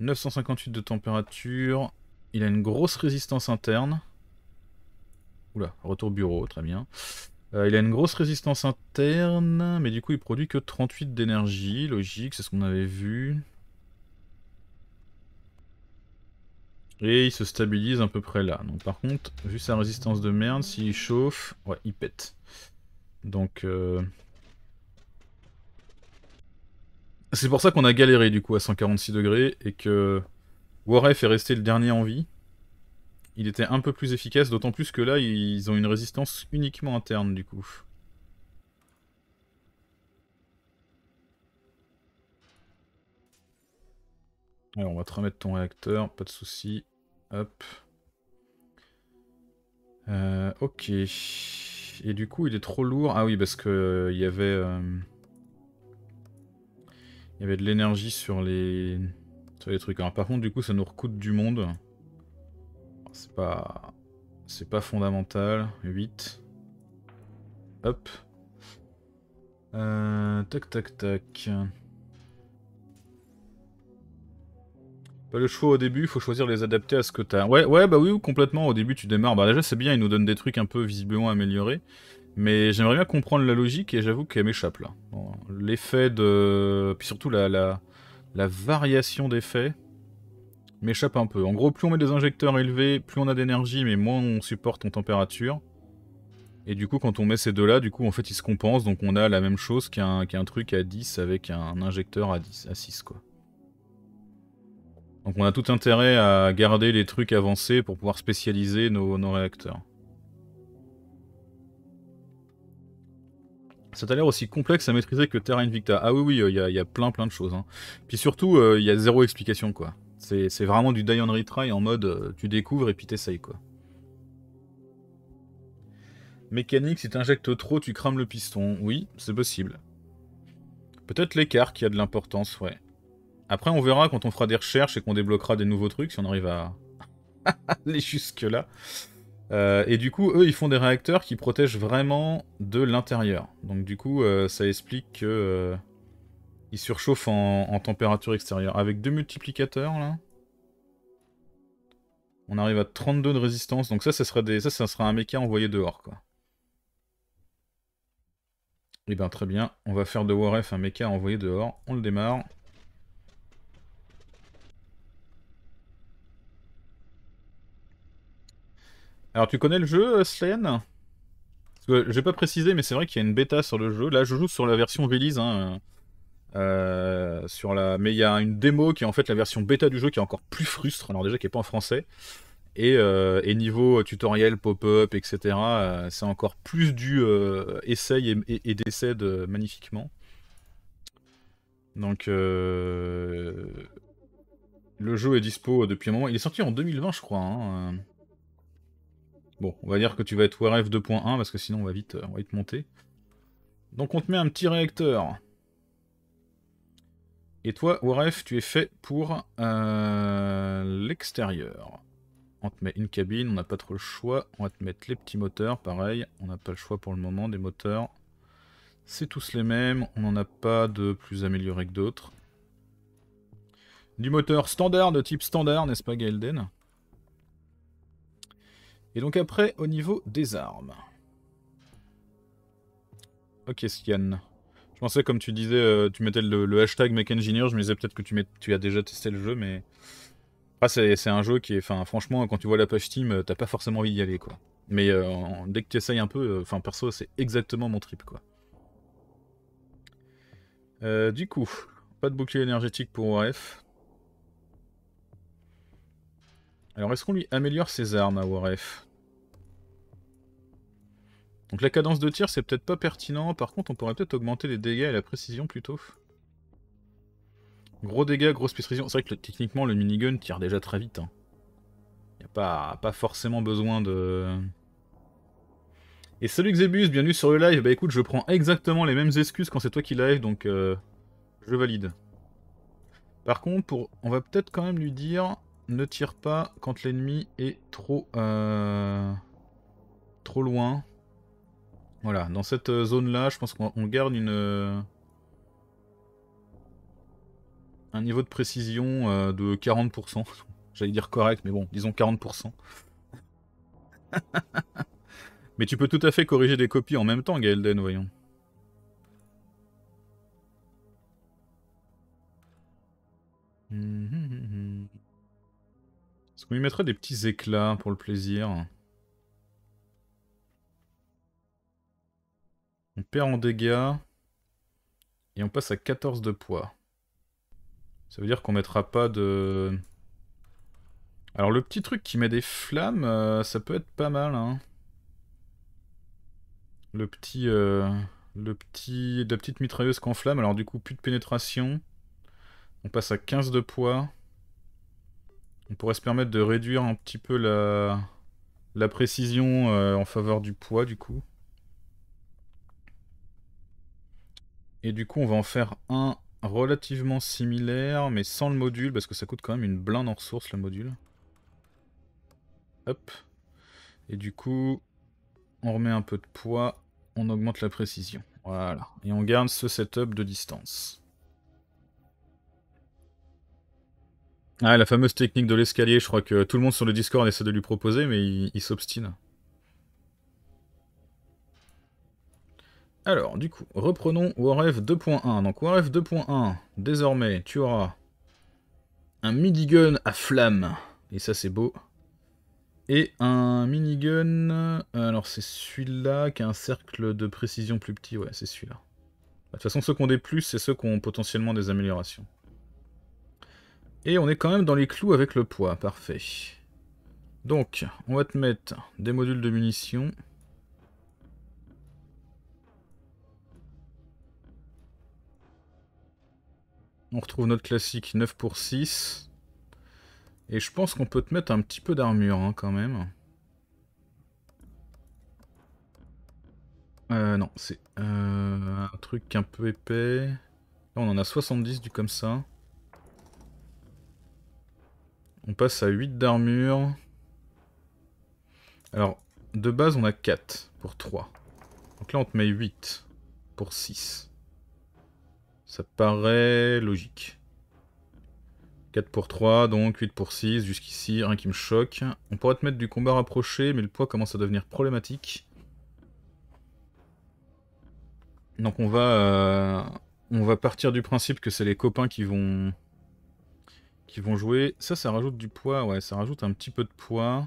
958 de température, il a une grosse résistance interne. Retour bureau, très bien. Euh, il a une grosse résistance interne, mais du coup il produit que 38 d'énergie, logique, c'est ce qu'on avait vu. Et il se stabilise à peu près là. Donc par contre, vu sa résistance de merde, s'il chauffe, il pète. Donc... Euh, c'est pour ça qu'on a galéré du coup à 146 degrés et que Waref est resté le dernier en vie il était un peu plus efficace, d'autant plus que là, ils ont une résistance uniquement interne, du coup. Alors, on va te remettre ton réacteur, pas de souci. Hop. Euh, ok. Et du coup, il est trop lourd. Ah oui, parce que euh, il y avait... Euh, il y avait de l'énergie sur les... sur les trucs. Alors par contre, du coup, ça nous recoute du monde. C'est pas... C'est pas fondamental. 8. Hop. Euh, tac tac tac. Pas le choix au début, il faut choisir les adapter à ce que t'as. Ouais, ouais, bah oui, complètement. Au début, tu démarres. Bah déjà, c'est bien, il nous donne des trucs un peu visiblement améliorés. Mais j'aimerais bien comprendre la logique et j'avoue qu'elle m'échappe là. L'effet de. Puis surtout la, la, la variation d'effets m'échappe un peu. En gros, plus on met des injecteurs élevés, plus on a d'énergie, mais moins on supporte en température. Et du coup, quand on met ces deux-là, du coup, en fait, ils se compensent, donc on a la même chose qu'un truc à 10 avec un injecteur à, 10, à 6, quoi. Donc on a tout intérêt à garder les trucs avancés pour pouvoir spécialiser nos, réacteurs. Ça a l'air aussi complexe à maîtriser que Terra Invicta. Ah oui, oui, il y, a plein plein de choses. Hein. Puis surtout, euh, il y a zéro explication, quoi. C'est vraiment du die on retry en mode euh, tu découvres et puis t'essayes quoi. Mécanique, si t'injectes trop, tu crames le piston. Oui, c'est possible. Peut-être l'écart qui a de l'importance, ouais. Après, on verra quand on fera des recherches et qu'on débloquera des nouveaux trucs, si on arrive à aller jusque-là. Euh, et du coup, eux, ils font des réacteurs qui protègent vraiment de l'intérieur. Donc du coup, euh, ça explique que... Il surchauffe en, température extérieure. Avec deux multiplicateurs, là. On arrive à 32 de résistance. Donc ça, ça sera, des, ça, ça sera un méca envoyé dehors, quoi. Et eh bien très bien, on va faire de Warf un méca envoyé dehors. On le démarre. Alors tu connais le jeu, Slayan J'ai pas précisé, mais c'est vrai qu'il y a une bêta sur le jeu. Là, je joue sur la version release. Hein. Euh, sur la... Mais il y a une démo qui est en fait la version bêta du jeu qui est encore plus frustre, alors déjà qui est pas en français. Et, euh, niveau tutoriel, pop-up, etc., euh, c'est encore plus du essaye et, et, décède magnifiquement. Donc le jeu est dispo depuis un moment. Il est sorti en 2020 je crois. Hein, bon, on va dire que tu vas être WRF 2.1 parce que sinon on va vite, on va vite monter. Donc on te met un petit réacteur. Et toi, Waref, tu es fait pour euh, l'extérieur. On te met une cabine, on n'a pas trop le choix. On va te mettre les petits moteurs, pareil. On n'a pas le choix pour le moment des moteurs. C'est tous les mêmes, on n'en a pas de plus amélioré que d'autres. Du moteur standard, de type standard, n'est-ce pas Gaelden Et donc après, au niveau des armes. Ok, Scan. Je pensais, comme tu disais, euh, tu mettais le, hashtag MakeEngineer, je me disais peut-être que tu, as déjà testé le jeu, mais... Ah, c'est un jeu qui est... Enfin, franchement, quand tu vois la page Steam, euh, t'as pas forcément envie d'y aller, quoi. Mais euh, dès que tu essayes un peu, enfin, perso, c'est exactement mon trip, quoi. du coup, pas de bouclier énergétique pour Warf. Alors, est-ce qu'on lui améliore ses armes à Warf donc la cadence de tir, c'est peut-être pas pertinent. Par contre, on pourrait peut-être augmenter les dégâts et la précision plutôt. Gros dégâts, grosse précision. C'est vrai que techniquement, le minigun tire déjà très vite. Hein. a pas, pas forcément besoin de... Et salut Xebus, bienvenue sur le live. Bah écoute, je prends exactement les mêmes excuses quand c'est toi qui live, donc euh, je valide. Par contre, pour... on va peut-être quand même lui dire ne tire pas quand l'ennemi est trop, euh, trop loin. Voilà, dans cette euh, zone-là, je pense qu'on garde une... Euh, un niveau de précision euh, de 40%. J'allais dire correct, mais bon, disons 40%. Mais tu peux tout à fait corriger des copies en même temps, Gaelden, voyons. Est-ce qu'on lui mettrait des petits éclats pour le plaisir? On perd en dégâts. Et on passe à 14 de poids. Ça veut dire qu'on mettra pas de... Alors le petit truc qui met des flammes, euh, ça peut être pas mal. Hein. Le petit... Euh, le petit... La petite mitrailleuse qu'en flamme. Alors du coup, plus de pénétration. On passe à 15 de poids. On pourrait se permettre de réduire un petit peu la, précision euh, en faveur du poids du coup. Et du coup, on va en faire un relativement similaire, mais sans le module, parce que ça coûte quand même une blinde en ressources, le module. Hop. Et du coup, on remet un peu de poids, on augmente la précision. Voilà. Et on garde ce setup de distance. Ah, la fameuse technique de l'escalier, je crois que tout le monde sur le Discord essaie de lui proposer, mais il s'obstine. Alors, du coup, reprenons Warf 2.1. Donc Warf 2.1, désormais, tu auras un minigun à flamme. Et ça, c'est beau. Et un minigun... Alors, c'est celui-là qui a un cercle de précision plus petit. Ouais, c'est celui-là. De toute façon, ceux qui ont des plus, c'est ceux qui ont potentiellement des améliorations. Et on est quand même dans les clous avec le poids. Parfait. Donc, on va te mettre des modules de munitions. On retrouve notre classique 9 pour 6. Et je pense qu'on peut te mettre un petit peu d'armure hein, quand même. Euh, non, c'est euh, un truc un peu épais. Là, on en a 70 du comme ça. On passe à 8 d'armure. Alors, de base, on a 4 pour 3. Donc là, on te met 8 pour 6. Ça paraît logique. 4 pour 3, donc 8 pour 6, jusqu'ici, rien qui me choque. On pourrait te mettre du combat rapproché, mais le poids commence à devenir problématique. Donc on va, euh, on va partir du principe que c'est les copains qui vont, qui vont jouer. Ça, ça rajoute du poids, ouais, ça rajoute un petit peu de poids.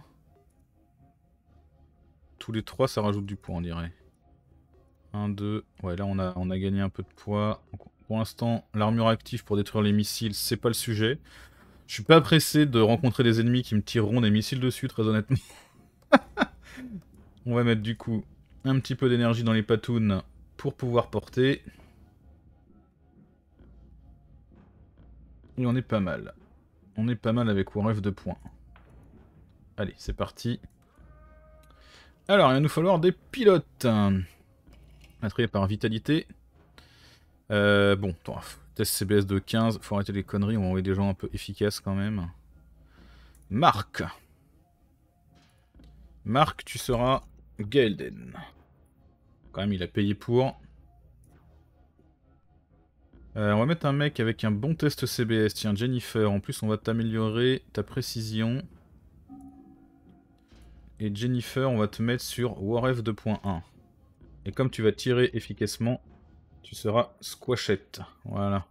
Tous les trois, ça rajoute du poids, on dirait. 1, 2, ouais, là on a, on a gagné un peu de poids. Pour l'instant, l'armure active pour détruire les missiles, c'est pas le sujet. Je suis pas pressé de rencontrer des ennemis qui me tireront des missiles dessus, très honnêtement. On va mettre du coup un petit peu d'énergie dans les patounes pour pouvoir porter. Et on est pas mal. On est pas mal avec Warf de points. Allez, c'est parti. Alors, il va nous falloir des pilotes. Attrayés par vitalité. Euh, bon, test CBS de 15, faut arrêter les conneries, on va envoyer des gens un peu efficaces quand même. Marc. Marc, tu seras Gelden. Quand même, il a payé pour. Euh, on va mettre un mec avec un bon test CBS. Tiens, Jennifer. En plus, on va t'améliorer ta précision. Et Jennifer, on va te mettre sur Warf 2.1. Et comme tu vas tirer efficacement, tu seras squashette. Voilà.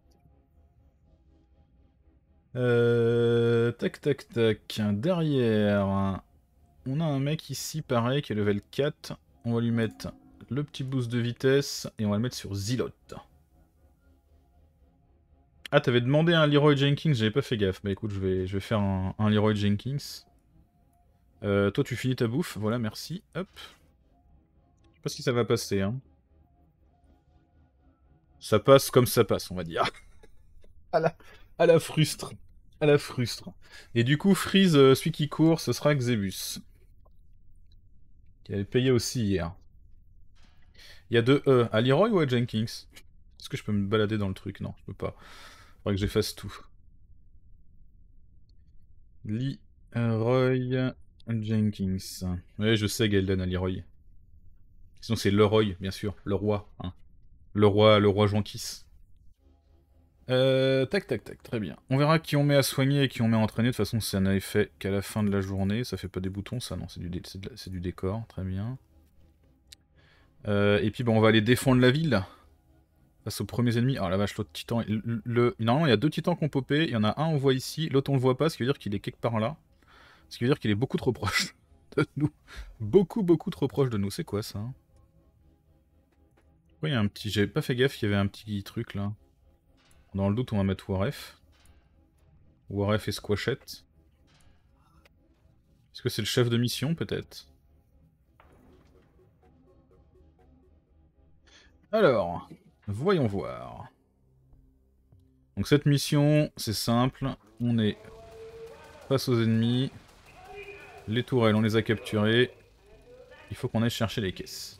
Euh, tac, tac, tac. Derrière, on a un mec ici, pareil, qui est level 4. On va lui mettre le petit boost de vitesse et on va le mettre sur Zilot. Ah, t'avais demandé un Leroy Jenkins, j'avais pas fait gaffe. Bah écoute, je vais, faire un, Leroy Jenkins. Euh, toi, tu finis ta bouffe. Voilà, merci. Hop. Je sais pas si ça va passer, hein. Ça passe comme ça passe, on va dire. à, la, à la frustre. À la frustre. Et du coup, Freeze, euh, celui qui court, ce sera Xebus. Qui avait payé aussi hier. Il y a deux E. À Leroy ou à Jenkins? Est-ce que je peux me balader dans le truc? Non, je peux pas. Faudrait que j'efface tout. Leroy Jenkins. Oui, je sais Gelden à Leroy. Sinon c'est Leroy, bien sûr. Le roi. Hein. Le roi, le roi. Euh, tac, tac, tac, très bien. On verra qui on met à soigner et qui on met à entraîner. De toute façon, ça n'a effet qu'à la fin de la journée. Ça fait pas des boutons, ça, non, c'est du, décor, très bien. Euh, et puis bah, on va aller défendre la ville. Face aux premiers ennemis. Ah la vache, l'autre titan. Le, Normalement, il y a deux titans qui ont popé. Il y en a un, on voit ici. L'autre, on le voit pas. Ce qui veut dire qu'il est quelque part là. Ce qui veut dire qu'il est beaucoup trop proche de nous. Beaucoup, beaucoup trop proche de nous. C'est quoi ça? Oui, il un petit. J'avais pas fait gaffe qu'il y avait un petit truc là. Dans le doute, on va mettre Warf. Warf et Squashette. Est-ce que c'est le chef de mission, peut-être? Alors, voyons voir. Donc cette mission, c'est simple. On est face aux ennemis. Les tourelles, on les a capturées. Il faut qu'on aille chercher les caisses.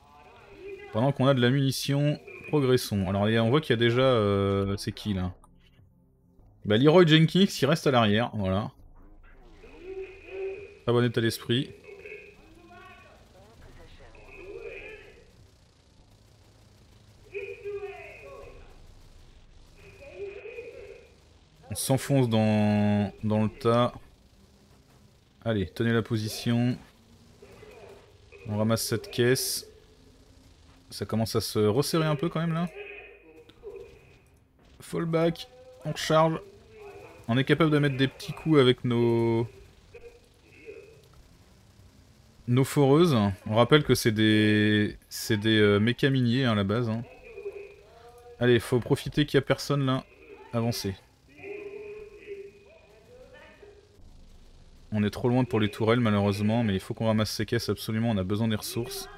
Pendant qu'on a de la munition, progressons. Alors on voit qu'il y a déjà... Euh, c'est qui là? Bah Leroy Jenkins, il reste à l'arrière, voilà. Très bon état d'esprit. On s'enfonce dans, dans le tas. Allez, tenez la position. On ramasse cette caisse. Ça commence à se resserrer un peu quand même là. Fallback, on charge. On est capable de mettre des petits coups avec nos... Nos foreuses. On rappelle que c'est des... C'est des euh, miniers hein, à la base. Hein. Allez, faut profiter qu'il n'y a personne là. Avancez. On est trop loin pour les tourelles malheureusement, mais il faut qu'on ramasse ces caisses absolument, on a besoin des ressources.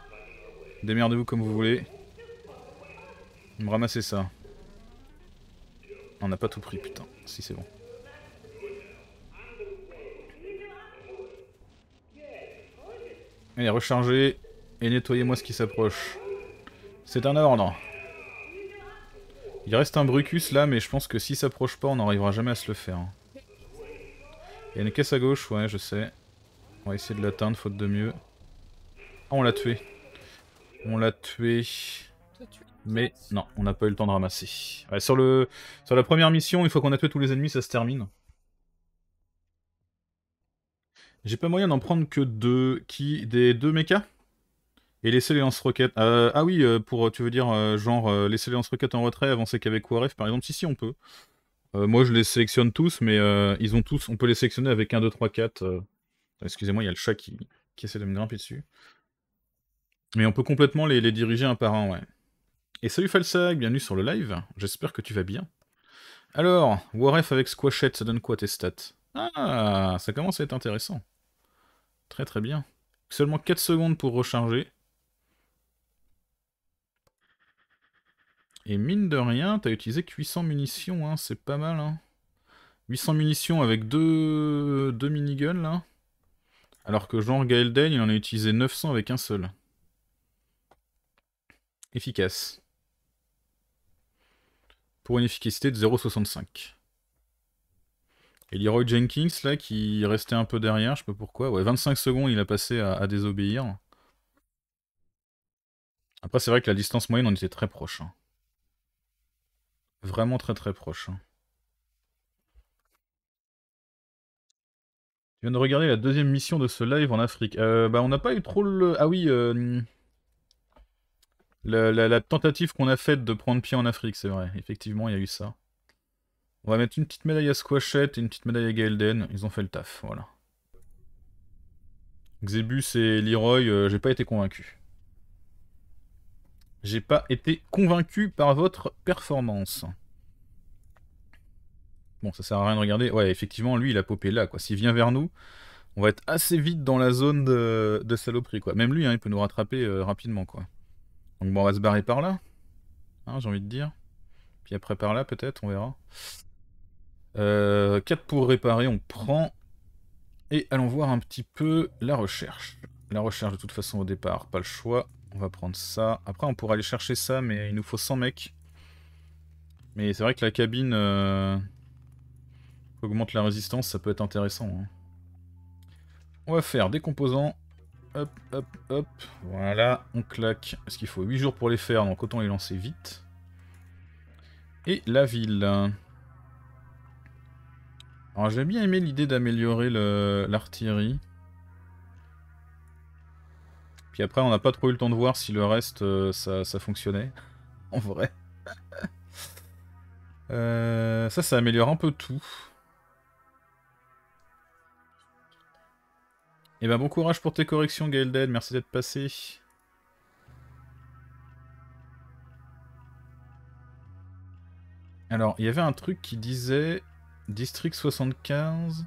Démerdez-vous comme vous voulez. Me ramasser ça. On n'a pas tout pris, putain. Si, c'est bon. Allez, rechargez et nettoyez-moi ce qui s'approche. C'est un ordre. Il reste un Brucus là, mais je pense que s'il s'approche pas, on n'arrivera jamais à se le faire. Il y a une caisse à gauche, ouais, je sais. On va essayer de l'atteindre, faute de mieux. Ah, on l'a tué. On l'a tué. Mais non, on n'a pas eu le temps de ramasser. sur, le, sur la première mission, une fois qu'on a tué tous les ennemis, ça se termine. J'ai pas moyen d'en prendre que deux. Qui Des deux mechas? Et laisser les lance-roquettes. Euh, ah oui, euh, pour, tu veux dire, euh, genre, laisser les lance-roquettes en retrait, avancer qu'avec Waref, par exemple Si, si, on peut. Euh, moi, je les sélectionne tous, mais euh, ils ont tous. On peut les sélectionner avec 1, 2, 3, 4. Excusez-moi, il y a le chat qui, essaie de me grimper dessus. Mais on peut complètement les, diriger un par un, ouais. Et salut Falsag, bienvenue sur le live. J'espère que tu vas bien. Alors, Warf avec Squashette, ça donne quoi tes stats? Ah, ça commence à être intéressant. Très très bien. Seulement 4 secondes pour recharger. Et mine de rien, t'as utilisé que 800 munitions, hein, c'est pas mal. Hein. 800 munitions avec deux, deux miniguns, là. Alors que Jean Gaelden, il en a utilisé 900 avec un seul. Efficace. Pour une efficacité de 0,65. Et Leroy Jenkins, là, qui restait un peu derrière, je sais pas pourquoi. Ouais, 25 secondes, il a passé à, désobéir. Après, c'est vrai que la distance moyenne, on était très proche. Hein. Vraiment très très proche. Hein. Tu viens de regarder la deuxième mission de ce live en Afrique. Euh, bah on n'a pas eu trop le... Ah oui, euh, la, tentative qu'on a faite de prendre pied en Afrique, c'est vrai. Effectivement, il y a eu ça. On va mettre une petite médaille à Squashette et une petite médaille à Gaelden. Ils ont fait le taf, voilà. Xebus et Leroy, euh, j'ai pas été convaincu. J'ai pas été convaincu par votre performance. Bon, ça sert à rien de regarder. Ouais, effectivement, lui, il a popé là, quoi. S'il vient vers nous, on va être assez vite dans la zone de, saloperie, quoi. Même lui, hein, il peut nous rattraper euh, rapidement, quoi. Donc bon, on va se barrer par là. Hein, j'ai envie de dire. Puis après par là, peut-être, on verra. 4 euh, pour réparer, on prend. Et allons voir un petit peu la recherche. La recherche, de toute façon, au départ, pas le choix. On va prendre ça. Après, on pourra aller chercher ça, mais il nous faut 100 mecs. Mais c'est vrai que la cabine euh, augmente la résistance, ça peut être intéressant. Hein. On va faire des composants. Hop, hop, hop. Voilà, on claque. Est-ce qu'il faut 8 jours pour les faire, donc autant les lancer vite. Et la ville. Alors j'ai bien aimé l'idée d'améliorer l'artillerie. Puis après, on n'a pas trop eu le temps de voir si le reste, euh, ça, ça, fonctionnait. en vrai. Euh, ça, ça améliore un peu tout. Et eh ben bon courage pour tes corrections, Gaelden. Merci d'être passé. Alors, il y avait un truc qui disait District 75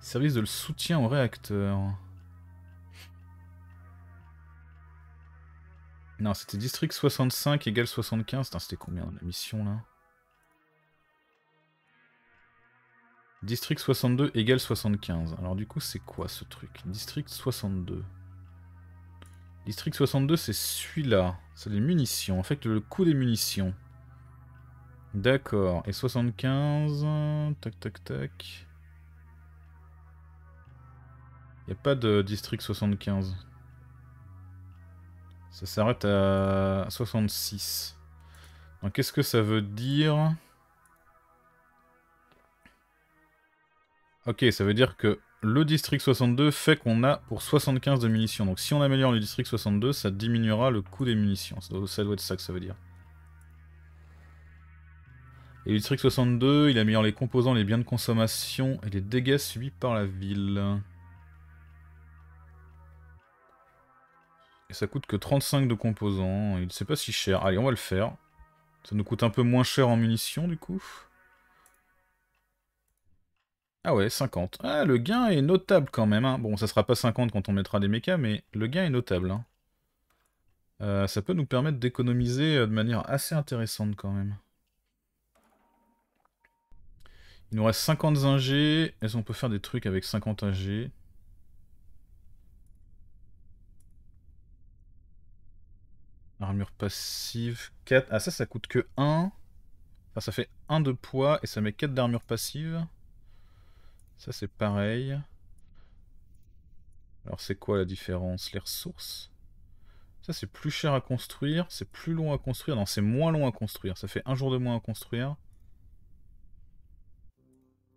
service de soutien au réacteur. Non, c'était District 65 égale 75. C'était combien la mission là? District 62 égale 75. Alors du coup, c'est quoi ce truc? District 62. District 62, c'est celui-là. C'est les munitions. En fait, le coût des munitions. D'accord. Et 75... Tac, tac, tac. Il n'y a pas de district 75. Ça s'arrête à 66. Donc qu'est-ce que ça veut dire? Ok, ça veut dire que le district 62 fait qu'on a pour 75 de munitions. Donc si on améliore le district 62, ça diminuera le coût des munitions. Ça doit être ça que ça veut dire. Et le district 62, il améliore les composants, les biens de consommation et les dégâts subis par la ville. Et ça coûte que 35 de composants, il c'est pas si cher. Allez, on va le faire. Ça nous coûte un peu moins cher en munitions du coup. Ah ouais, 50. Ah, le gain est notable quand même. Hein. Bon, ça sera pas 50 quand on mettra des mechas, mais le gain est notable. Hein. Euh, ça peut nous permettre d'économiser euh, de manière assez intéressante quand même. Il nous reste 50 ingés. Est-ce qu'on peut faire des trucs avec 50 ingés? Armure passive, 4. Ah ça, ça coûte que 1. Enfin, ça fait 1 de poids et ça met 4 d'armure passive. Ça, c'est pareil. Alors, c'est quoi la différence? Les ressources? Ça, c'est plus cher à construire. C'est plus long à construire. Non, c'est moins long à construire. Ça fait un jour de moins à construire.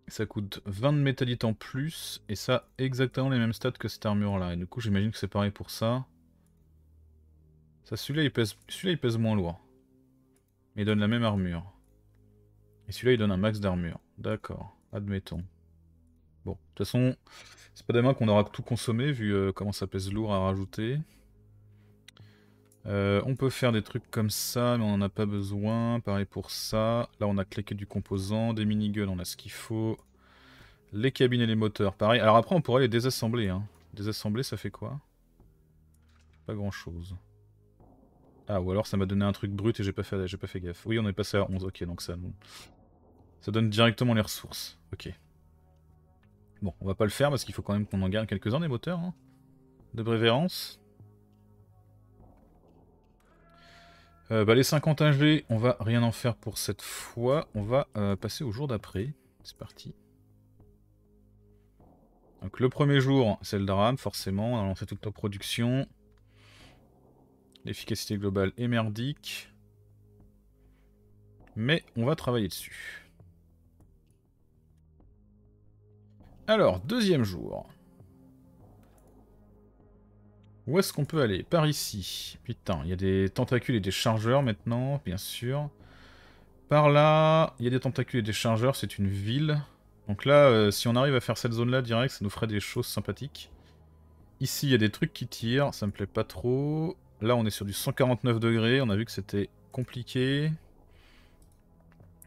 Ça coûte 20 de métallite en plus, et ça, exactement les mêmes stats que cette armure-là. Et du coup, j'imagine que c'est pareil pour ça. Ça, celui-là, il, pèse... il pèse moins lourd. Mais il donne la même armure. Et celui-là, il donne un max d'armure. D'accord, admettons. Bon, de toute façon, c'est pas demain qu'on aura tout consommé, vu euh, comment ça pèse lourd à rajouter. Euh, on peut faire des trucs comme ça, mais on n'en a pas besoin. Pareil pour ça. Là, on a claqué du composant. Des miniguns, on a ce qu'il faut. Les cabines et les moteurs, pareil. Alors après, on pourrait les désassembler. Hein. Désassembler, ça fait quoi? Pas grand-chose. Ah, ou alors ça m'a donné un truc brut et j'ai pas, fait, pas fait gaffe. Oui, on est passé à 11. Ok, donc ça, ça donne directement les ressources. Ok. Bon, on va pas le faire parce qu'il faut quand même qu'on en garde quelques-uns des moteurs. Hein. De préférence. Euh, bah, les 50 G, on va rien en faire pour cette fois. On va euh, passer au jour d'après. C'est parti. Donc le premier jour, c'est le drame, forcément. On a lancé toute la production. L'efficacité globale est merdique. Mais on va travailler dessus. Alors, deuxième jour. Où est-ce qu'on peut aller? Par ici. Putain, il y a des tentacules et des chargeurs maintenant, bien sûr. Par là, il y a des tentacules et des chargeurs, c'est une ville. Donc là, euh, si on arrive à faire cette zone-là direct, ça nous ferait des choses sympathiques. Ici, il y a des trucs qui tirent, ça me plaît pas trop. Là, on est sur du 149 degrés, on a vu que c'était compliqué.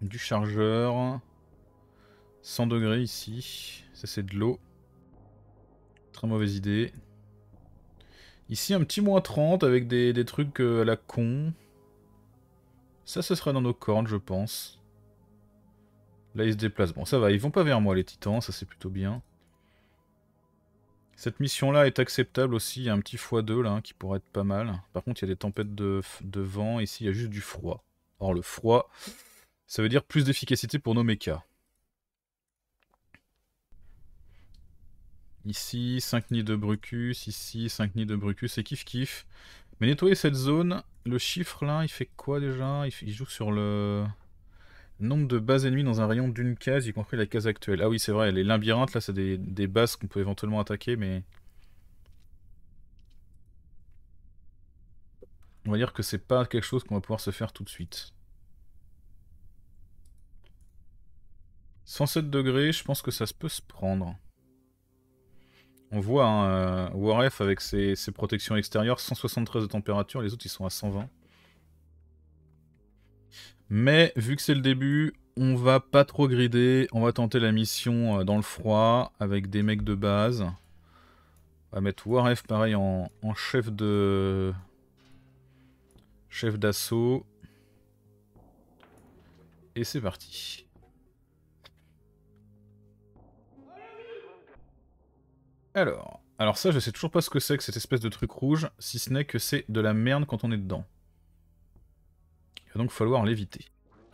Du chargeur. 100 degrés ici. Ça, c'est de l'eau. Très mauvaise idée. Ici, un petit moins 30 avec des, trucs euh, à la con. Ça, ce serait dans nos cornes, je pense. Là, ils se déplacent. Bon, ça va, ils vont pas vers moi, les titans, ça c'est plutôt bien. Cette mission-là est acceptable aussi, il y a un petit x2 là, qui pourrait être pas mal. Par contre, il y a des tempêtes de, de vent, ici il y a juste du froid. Or, le froid, ça veut dire plus d'efficacité pour nos mechas. Ici, 5 nids de Brucus. Ici, 5 nids de Brucus. Et kiff kiff. Mais nettoyer cette zone, le chiffre là, il fait quoi déjà? Il, joue sur le nombre de bases ennemies dans un rayon d'une case, y compris la case actuelle. Ah oui, c'est vrai, les labyrinthes là, c'est des, bases qu'on peut éventuellement attaquer, mais... On va dire que c'est pas quelque chose qu'on va pouvoir se faire tout de suite. 107 degrés, je pense que ça se peut se prendre. On voit hein, euh, Warf avec ses, protections extérieures, 173 de température, les autres ils sont à 120. Mais vu que c'est le début, on va pas trop grider, on va tenter la mission euh, dans le froid avec des mecs de base. On va mettre Warf pareil en, en chef de... Chef d'assaut. Et c'est parti. Alors, alors ça, je sais toujours pas ce que c'est que cette espèce de truc rouge, si ce n'est que c'est de la merde quand on est dedans. Il va donc falloir l'éviter.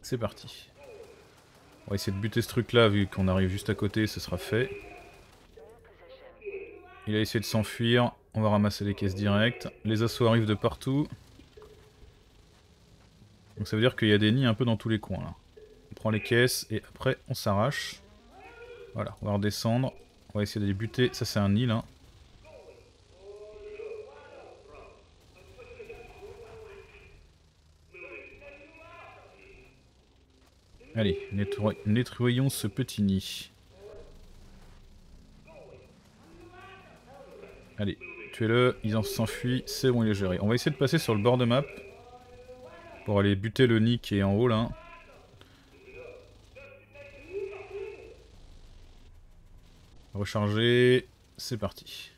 C'est parti. On va essayer de buter ce truc là, vu qu'on arrive juste à côté, ce sera fait. Il a essayé de s'enfuir, on va ramasser les caisses directes. Les assauts arrivent de partout. Donc ça veut dire qu'il y a des nids un peu dans tous les coins là. On prend les caisses et après on s'arrache. Voilà, on va redescendre. On va essayer de les buter. Ça, c'est un nid, là. Allez, nettoyons ce petit nid. Allez, tuez-le, ils en s'enfuient, c'est bon, il est géré. On va essayer de passer sur le bord de map. Pour aller buter le nid qui est en haut là. Recharger, c'est parti.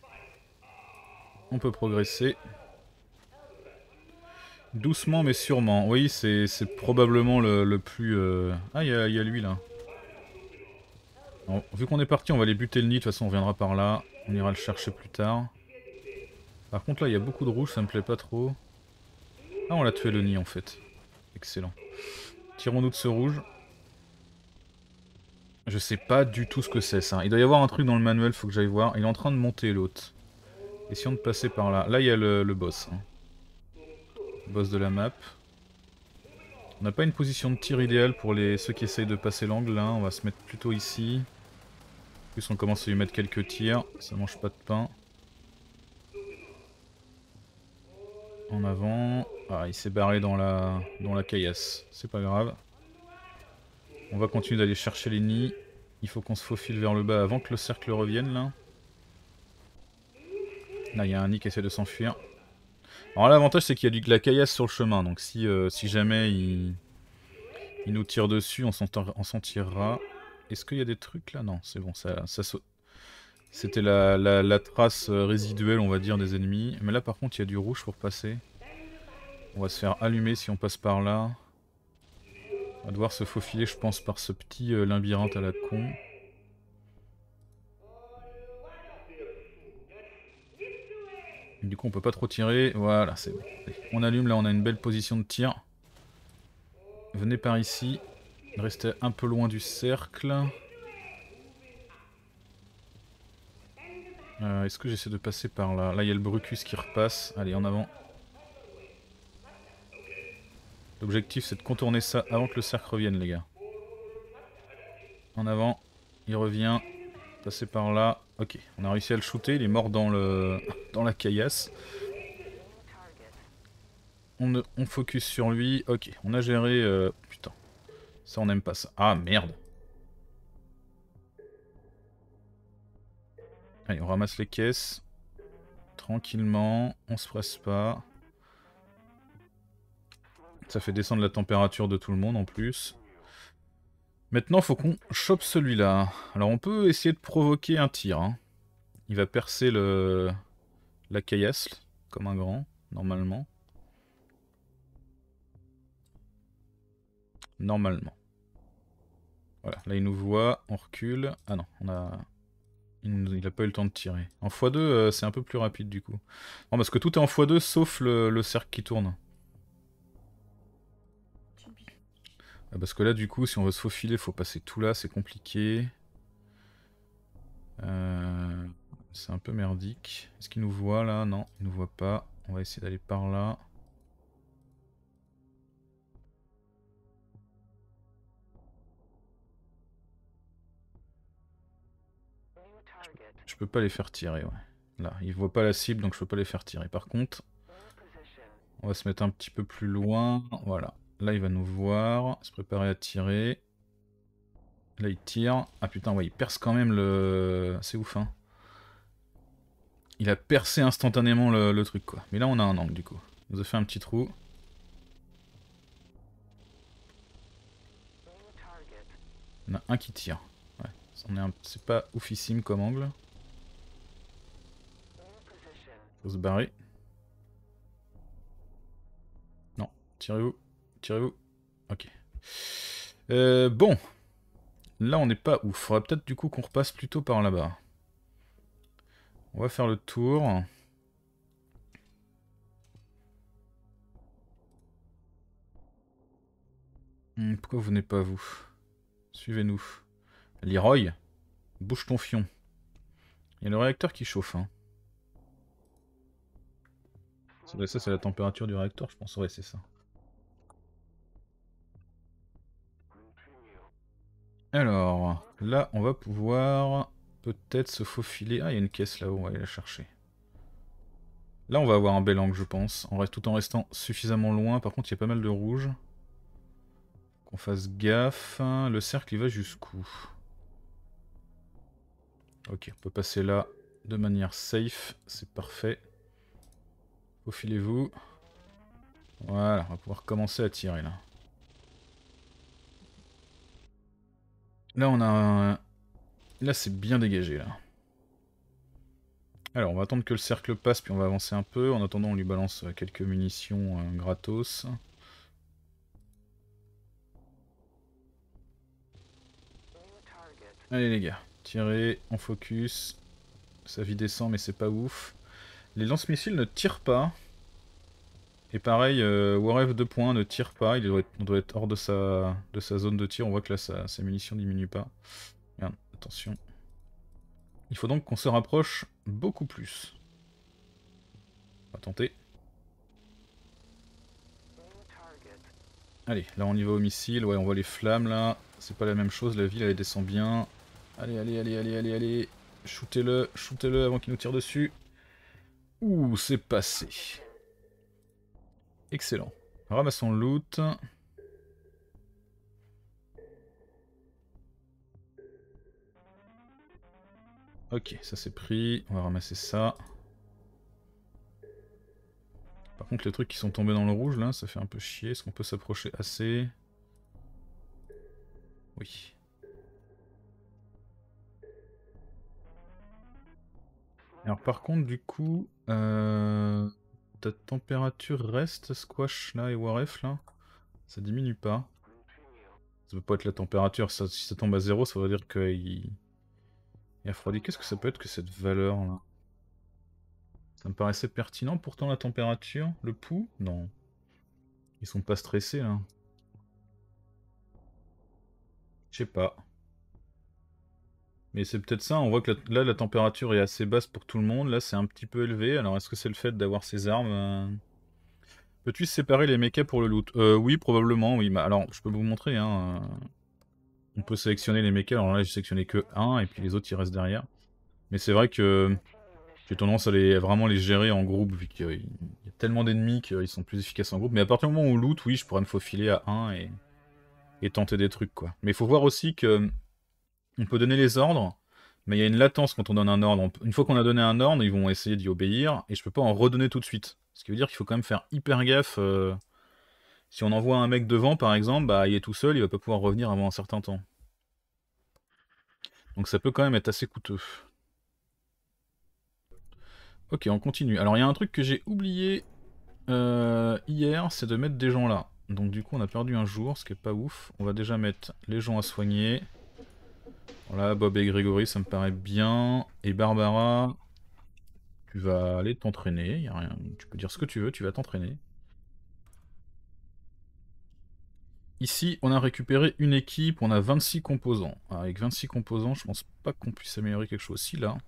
On peut progresser. Doucement mais sûrement. Oui, c'est probablement le, plus... Euh, ah, il y a, lui là. vu qu'on est parti, on va aller buter le nid. De toute façon, on viendra par là. On ira le chercher plus tard. Par contre, là, il y a beaucoup de rouge. Ça me plaît pas trop. Ah, on l'a tué le nid en fait. Excellent. Tirons-nous de ce rouge. Je sais pas du tout ce que c'est ça. Il doit y avoir un truc dans le manuel, faut que j'aille voir. Il est en train de monter l'autre. Essayons de passer par là. Là il y a le, boss. Hein. Le boss de la map. On n'a pas une position de tir idéale pour ceux qui essayent de passer l'angle là. On va se mettre plutôt ici. En plus on commence à lui mettre quelques tirs. Ça mange pas de pain. En avant. Ah il s'est barré dans la, dans la caillasse. C'est pas grave. On va continuer d'aller chercher les nids. Il faut qu'on se faufile vers le bas avant que le cercle revienne là. Là il y a un nid qui essaie de s'enfuir. Alors l'avantage c'est qu'il y a de la caillasse sur le chemin, donc si, euh, si jamais il, nous tire dessus, on s'en tirera. Est-ce qu'il y a des trucs là? Non, c'est bon, ça, saute. C'était la, la, trace euh, résiduelle, on va dire, des ennemis. Mais là par contre il y a du rouge pour passer. On va se faire allumer si on passe par là. On va devoir se faufiler, je pense, par ce petit euh, labyrinthe à la con. du coup, on peut pas trop tirer. Voilà, c'est bon. On allume, là, on a une belle position de tir. Venez par ici. Restez un peu loin du cercle. Euh, est-ce que j'essaie de passer par là? Là, il y a le Brucus qui repasse. Allez, en avant. L'objectif c'est de contourner ça avant que le cercle revienne les gars. En avant, il revient. Passer par là. Ok, on a réussi à le shooter, il est mort dans, le... dans la caillasse. On, focus sur lui. Ok, on a géré... Euh, putain, ça on aime pas ça. Ah merde Allez, on ramasse les caisses. Tranquillement, on se presse pas. Ça fait descendre la température de tout le monde en plus. Maintenant, faut qu'on chope celui-là. Alors, on peut essayer de provoquer un tir. Hein. Il va percer le... la caillasse, comme un grand, normalement. Normalement. Voilà, là il nous voit, on recule. Ah non, on a... Il n'a pas eu le temps de tirer. En x2, euh, c'est un peu plus rapide du coup. Non, parce que tout est en x2 sauf le cercle qui tourne. Parce que là, du coup, si on veut se faufiler, faut passer tout là, c'est compliqué. Euh, c'est un peu merdique. Est-ce qu'il nous voit là? Non, il nous voit pas. On va essayer d'aller par là. Je peux pas les faire tirer, ouais. Là, il voit pas la cible, donc je peux pas les faire tirer. Par contre, On va se mettre un petit peu plus loin. Voilà. Là, il va nous voir. Se préparer à tirer. Là, il tire. Ah putain, ouais, il perce quand même le... C'est ouf, hein. Il a percé instantanément le, truc, quoi. Mais là, on a un angle, du coup. Il nous a fait un petit trou. On a un qui tire. Ouais. C'est pas oufissime comme angle. Faut se barrer. Non, tirez-vous. Tirez-vous. Ok. Euh, bon. Là, on n'est pas ouf. Faudrait peut-être du coup qu'on repasse plutôt par là-bas. On va faire le tour. Hmm, pourquoi vous n'êtes pas vous? Suivez-nous. Leroy, bouge ton fion. Il y a le réacteur qui chauffe. Hein. Ça, c'est la température du réacteur, je pense. Ouais, c'est ça. Alors, là, on va pouvoir peut-être se faufiler. Ah, il y a une caisse là-haut, on va aller la chercher. Là, on va avoir un bel angle, je pense, en tout en restant suffisamment loin. Par contre, il y a pas mal de rouge. Qu'on fasse gaffe. Le cercle, il va jusqu'où? Ok, on peut passer là de manière safe, c'est parfait. Faufilez-vous. Voilà, on va pouvoir commencer à tirer là. Là on a... Là c'est bien dégagé là. Alors on va attendre que le cercle passe puis on va avancer un peu. En attendant on lui balance euh, quelques munitions euh, gratos. Allez les gars, tirez, on focus. Sa vie descend mais c'est pas ouf. Les lance-missiles ne tirent pas. Et pareil, euh, Warf 2 points ne tire pas, il doit être, on doit être hors de sa, de sa zone de tir, on voit que là sa, sa munition diminue pas. Regarde, attention. Il faut donc qu'on se rapproche beaucoup plus. On va tenter. Allez, là on y va au missile, ouais on voit les flammes là, c'est pas la même chose, la ville elle descend bien. Allez, allez, allez, allez, allez, allez, shootez-le, shootez-le avant qu'il nous tire dessus. Ouh, c'est passé. Excellent. Ramassons le loot. Ok, ça c'est pris. On va ramasser ça. Par contre, les trucs qui sont tombés dans le rouge, là, ça fait un peu chier. Est-ce qu'on peut s'approcher assez? Oui. Alors par contre, du coup... Euh température reste, Squash là et Waref là Ça diminue pas. Ça peut pas être la température, si ça tombe à zéro, ça veut dire qu'il il a froidi. Qu'est-ce que ça peut être que cette valeur là? Ça me paraissait pertinent pourtant la température. Le pouls? Non. Ils sont pas stressés là. Je sais pas. Mais c'est peut-être ça, on voit que là la température est assez basse pour tout le monde, là c'est un petit peu élevé, alors est-ce que c'est le fait d'avoir ces armes euh? Peux-tu séparer les mechas pour le loot? Euh, Oui, probablement, oui. Alors, je peux vous montrer, hein. Euh, on peut sélectionner les mechas, alors là j'ai sélectionné que un, et puis les autres ils restent derrière. Mais c'est vrai que j'ai tendance à les, vraiment les gérer en groupe, vu qu'il y a tellement d'ennemis qu'ils sont plus efficaces en groupe. Mais à partir du moment où loot, oui, je pourrais me faufiler à un et, et tenter des trucs, quoi. Mais il faut voir aussi que on peut donner les ordres, mais il y a une latence quand on donne un ordre. Une fois qu'on a donné un ordre, ils vont essayer d'y obéir, et je peux pas en redonner tout de suite. Ce qui veut dire qu'il faut quand même faire hyper gaffe. Euh, si on envoie un mec devant, par exemple, bah, il est tout seul, il va pas pouvoir revenir avant un certain temps. Donc ça peut quand même être assez coûteux. Ok, on continue. Alors il y a un truc que j'ai oublié euh, hier, c'est de mettre des gens là. Donc du coup on a perdu un jour, ce qui est pas ouf. On va déjà mettre les gens à soigner. Voilà, Bob et Grégory, ça me paraît bien. Et Barbara, tu vas aller t'entraîner. Tu peux dire ce que tu veux, tu vas t'entraîner. Ici, on a récupéré une équipe, on a 26 composants. Avec 26 composants, je pense pas qu'on puisse améliorer quelque chose. Si, là.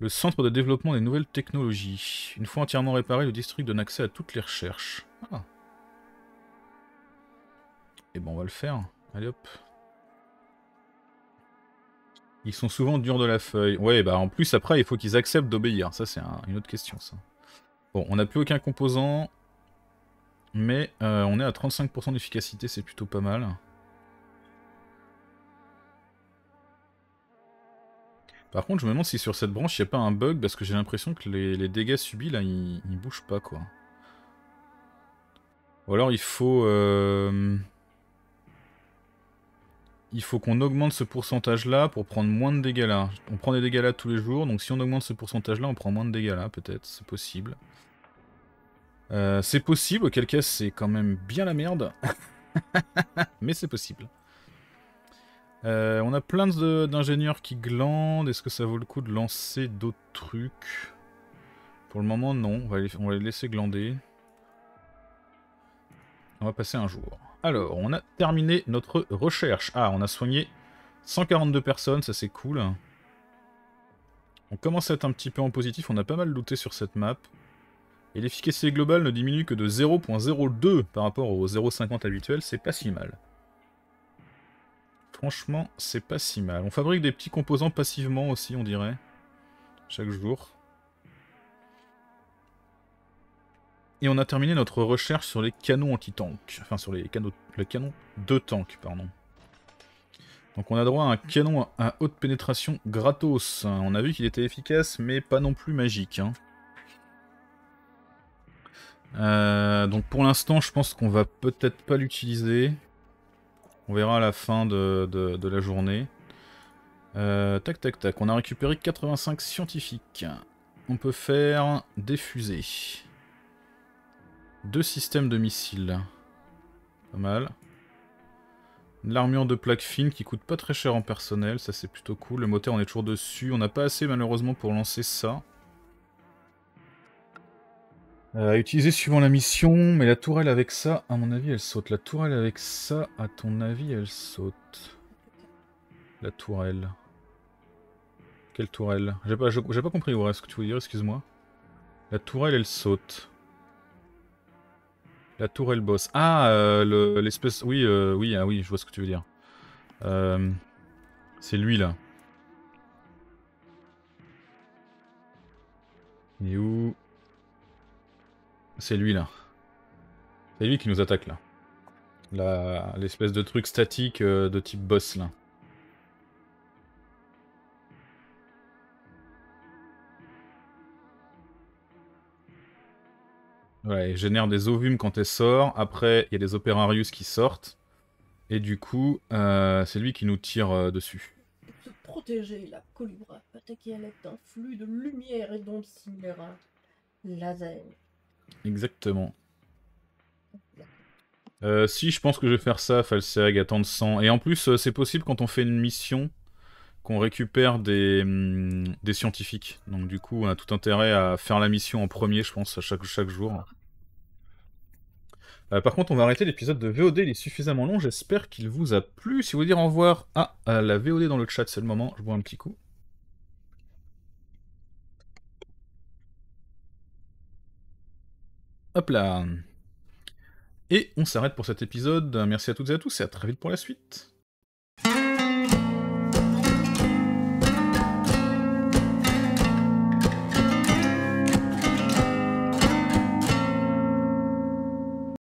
Le centre de développement des nouvelles technologies. Une fois entièrement réparé, le district donne accès à toutes les recherches. Ah. Et eh bon, on va le faire. Allez hop. Ils sont souvent durs de la feuille. Ouais, bah en plus après, il faut qu'ils acceptent d'obéir. Ça, c'est une autre question, ça. Bon, on n'a plus aucun composant, mais euh, on est à 35% d'efficacité, c'est plutôt pas mal. Par contre, je me demande si sur cette branche, il n'y a pas un bug, parce que j'ai l'impression que les, dégâts subis, là, ils, ils, bougent pas, quoi. Ou alors, il faut... Euh, il faut qu'on augmente ce pourcentage-là pour prendre moins de dégâts là. On prend des dégâts là tous les jours, donc si on augmente ce pourcentage-là, on prend moins de dégâts là, peut-être, c'est possible. Euh, c'est possible, auquel cas c'est quand même bien la merde. Mais c'est possible. Euh, on a plein d'ingénieurs qui glandent. Est-ce que ça vaut le coup de lancer d'autres trucs? Pour le moment, non. On va, les, on va les laisser glander. On va passer un jour. Alors, on a terminé notre recherche. Ah, on a soigné 142 personnes, ça c'est cool. On commence à être un petit peu en positif, on a pas mal looté sur cette map. Et l'efficacité globale ne diminue que de 0.02 par rapport au 0.50 habituel, c'est pas si mal. Franchement, c'est pas si mal. On fabrique des petits composants passivement aussi, on dirait. Chaque jour. Et on a terminé notre recherche sur les canons anti-tank. Enfin, sur les canons, de tank, pardon. Donc on a droit à un canon à haute pénétration gratos. On a vu qu'il était efficace, mais pas non plus magique. Hein. Euh, donc pour l'instant, je pense qu'on va peut-être pas l'utiliser. On verra à la fin de, la journée. Euh, tac tac tac, on a récupéré 85 scientifiques. On peut faire des fusées. Deux systèmes de missiles. Pas mal. L'armure de plaques fines qui coûte pas très cher en personnel, ça c'est plutôt cool. Le moteur on est toujours dessus, on n'a pas assez malheureusement pour lancer ça. Euh, utiliser suivant la mission, mais la tourelle avec ça, à mon avis elle saute. La tourelle avec ça, à ton avis elle saute. La tourelle. Quelle tourelle? J'ai pas, pas compris, ce que tu veux dire, excuse-moi? La tourelle elle saute. La tourelle boss. Ah, euh, l'espèce... oui, euh, oui, ah oui, je vois ce que tu veux dire. Euh, c'est lui, là. Il où? C'est lui, là. C'est lui qui nous attaque, là. L'espèce de truc statique de type boss, là. Ouais, elle génère des ovumes quand elle sort. Après, il y a des opérarius qui sortent. Et du coup, euh, c'est lui qui nous tire euh, dessus. Pour se protéger, la colibra à l'aide d'un flux de lumière et d'ondes similaires à laser. Exactement. Euh, si, je pense que je vais faire ça, Falseg, attendre sang. Et en plus, c'est possible quand on fait une mission qu'on récupère des, hum, des scientifiques. Donc du coup, on a tout intérêt à faire la mission en premier, je pense, à chaque, chaque jour. Euh, par contre, on va arrêter l'épisode de VOD, il est suffisamment long, j'espère qu'il vous a plu. Si vous voulez dire au revoir à, à la VOD dans le chat, c'est le moment, je bois un petit coup. Hop là Et on s'arrête pour cet épisode. Merci à toutes et à tous et à très vite pour la suite.